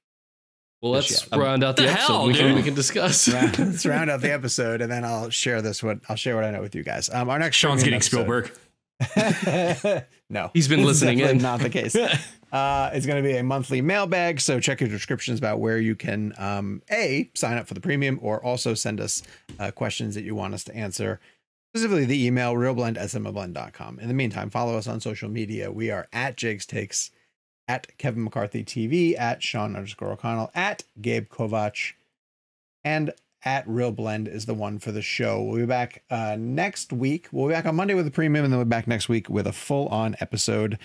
Well, let's yeah. round out the, the episode. hell, we can we can discuss. Round- Let's <laughs> round out the episode, and then I'll share this. What I'll share what I know with you guys. Um, our next Sean's premium getting episode- Spielberg. <laughs> no, He's been listening in. Not the case. <laughs> Uh, it's going to be a monthly mailbag, so check your descriptions about where you can um, a sign up for the premium, or also send us uh, questions that you want us to answer. Specifically, the email reelblend@cinemablend.com. In the meantime, follow us on social media. We are at Jake's Takes, at Kevin McCarthy TV, at Sean underscore O'Connell, at Gabe Kovacs, and at ReelBlend is the one for the show. We'll be back uh, next week. We'll be back on Monday with a premium, and then we'll be back next week with a full on episode.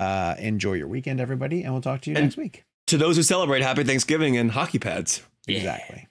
Uh, enjoy your weekend, everybody, and we'll talk to you And- next week. To those who celebrate, happy Thanksgiving and hockey pads. Exactly.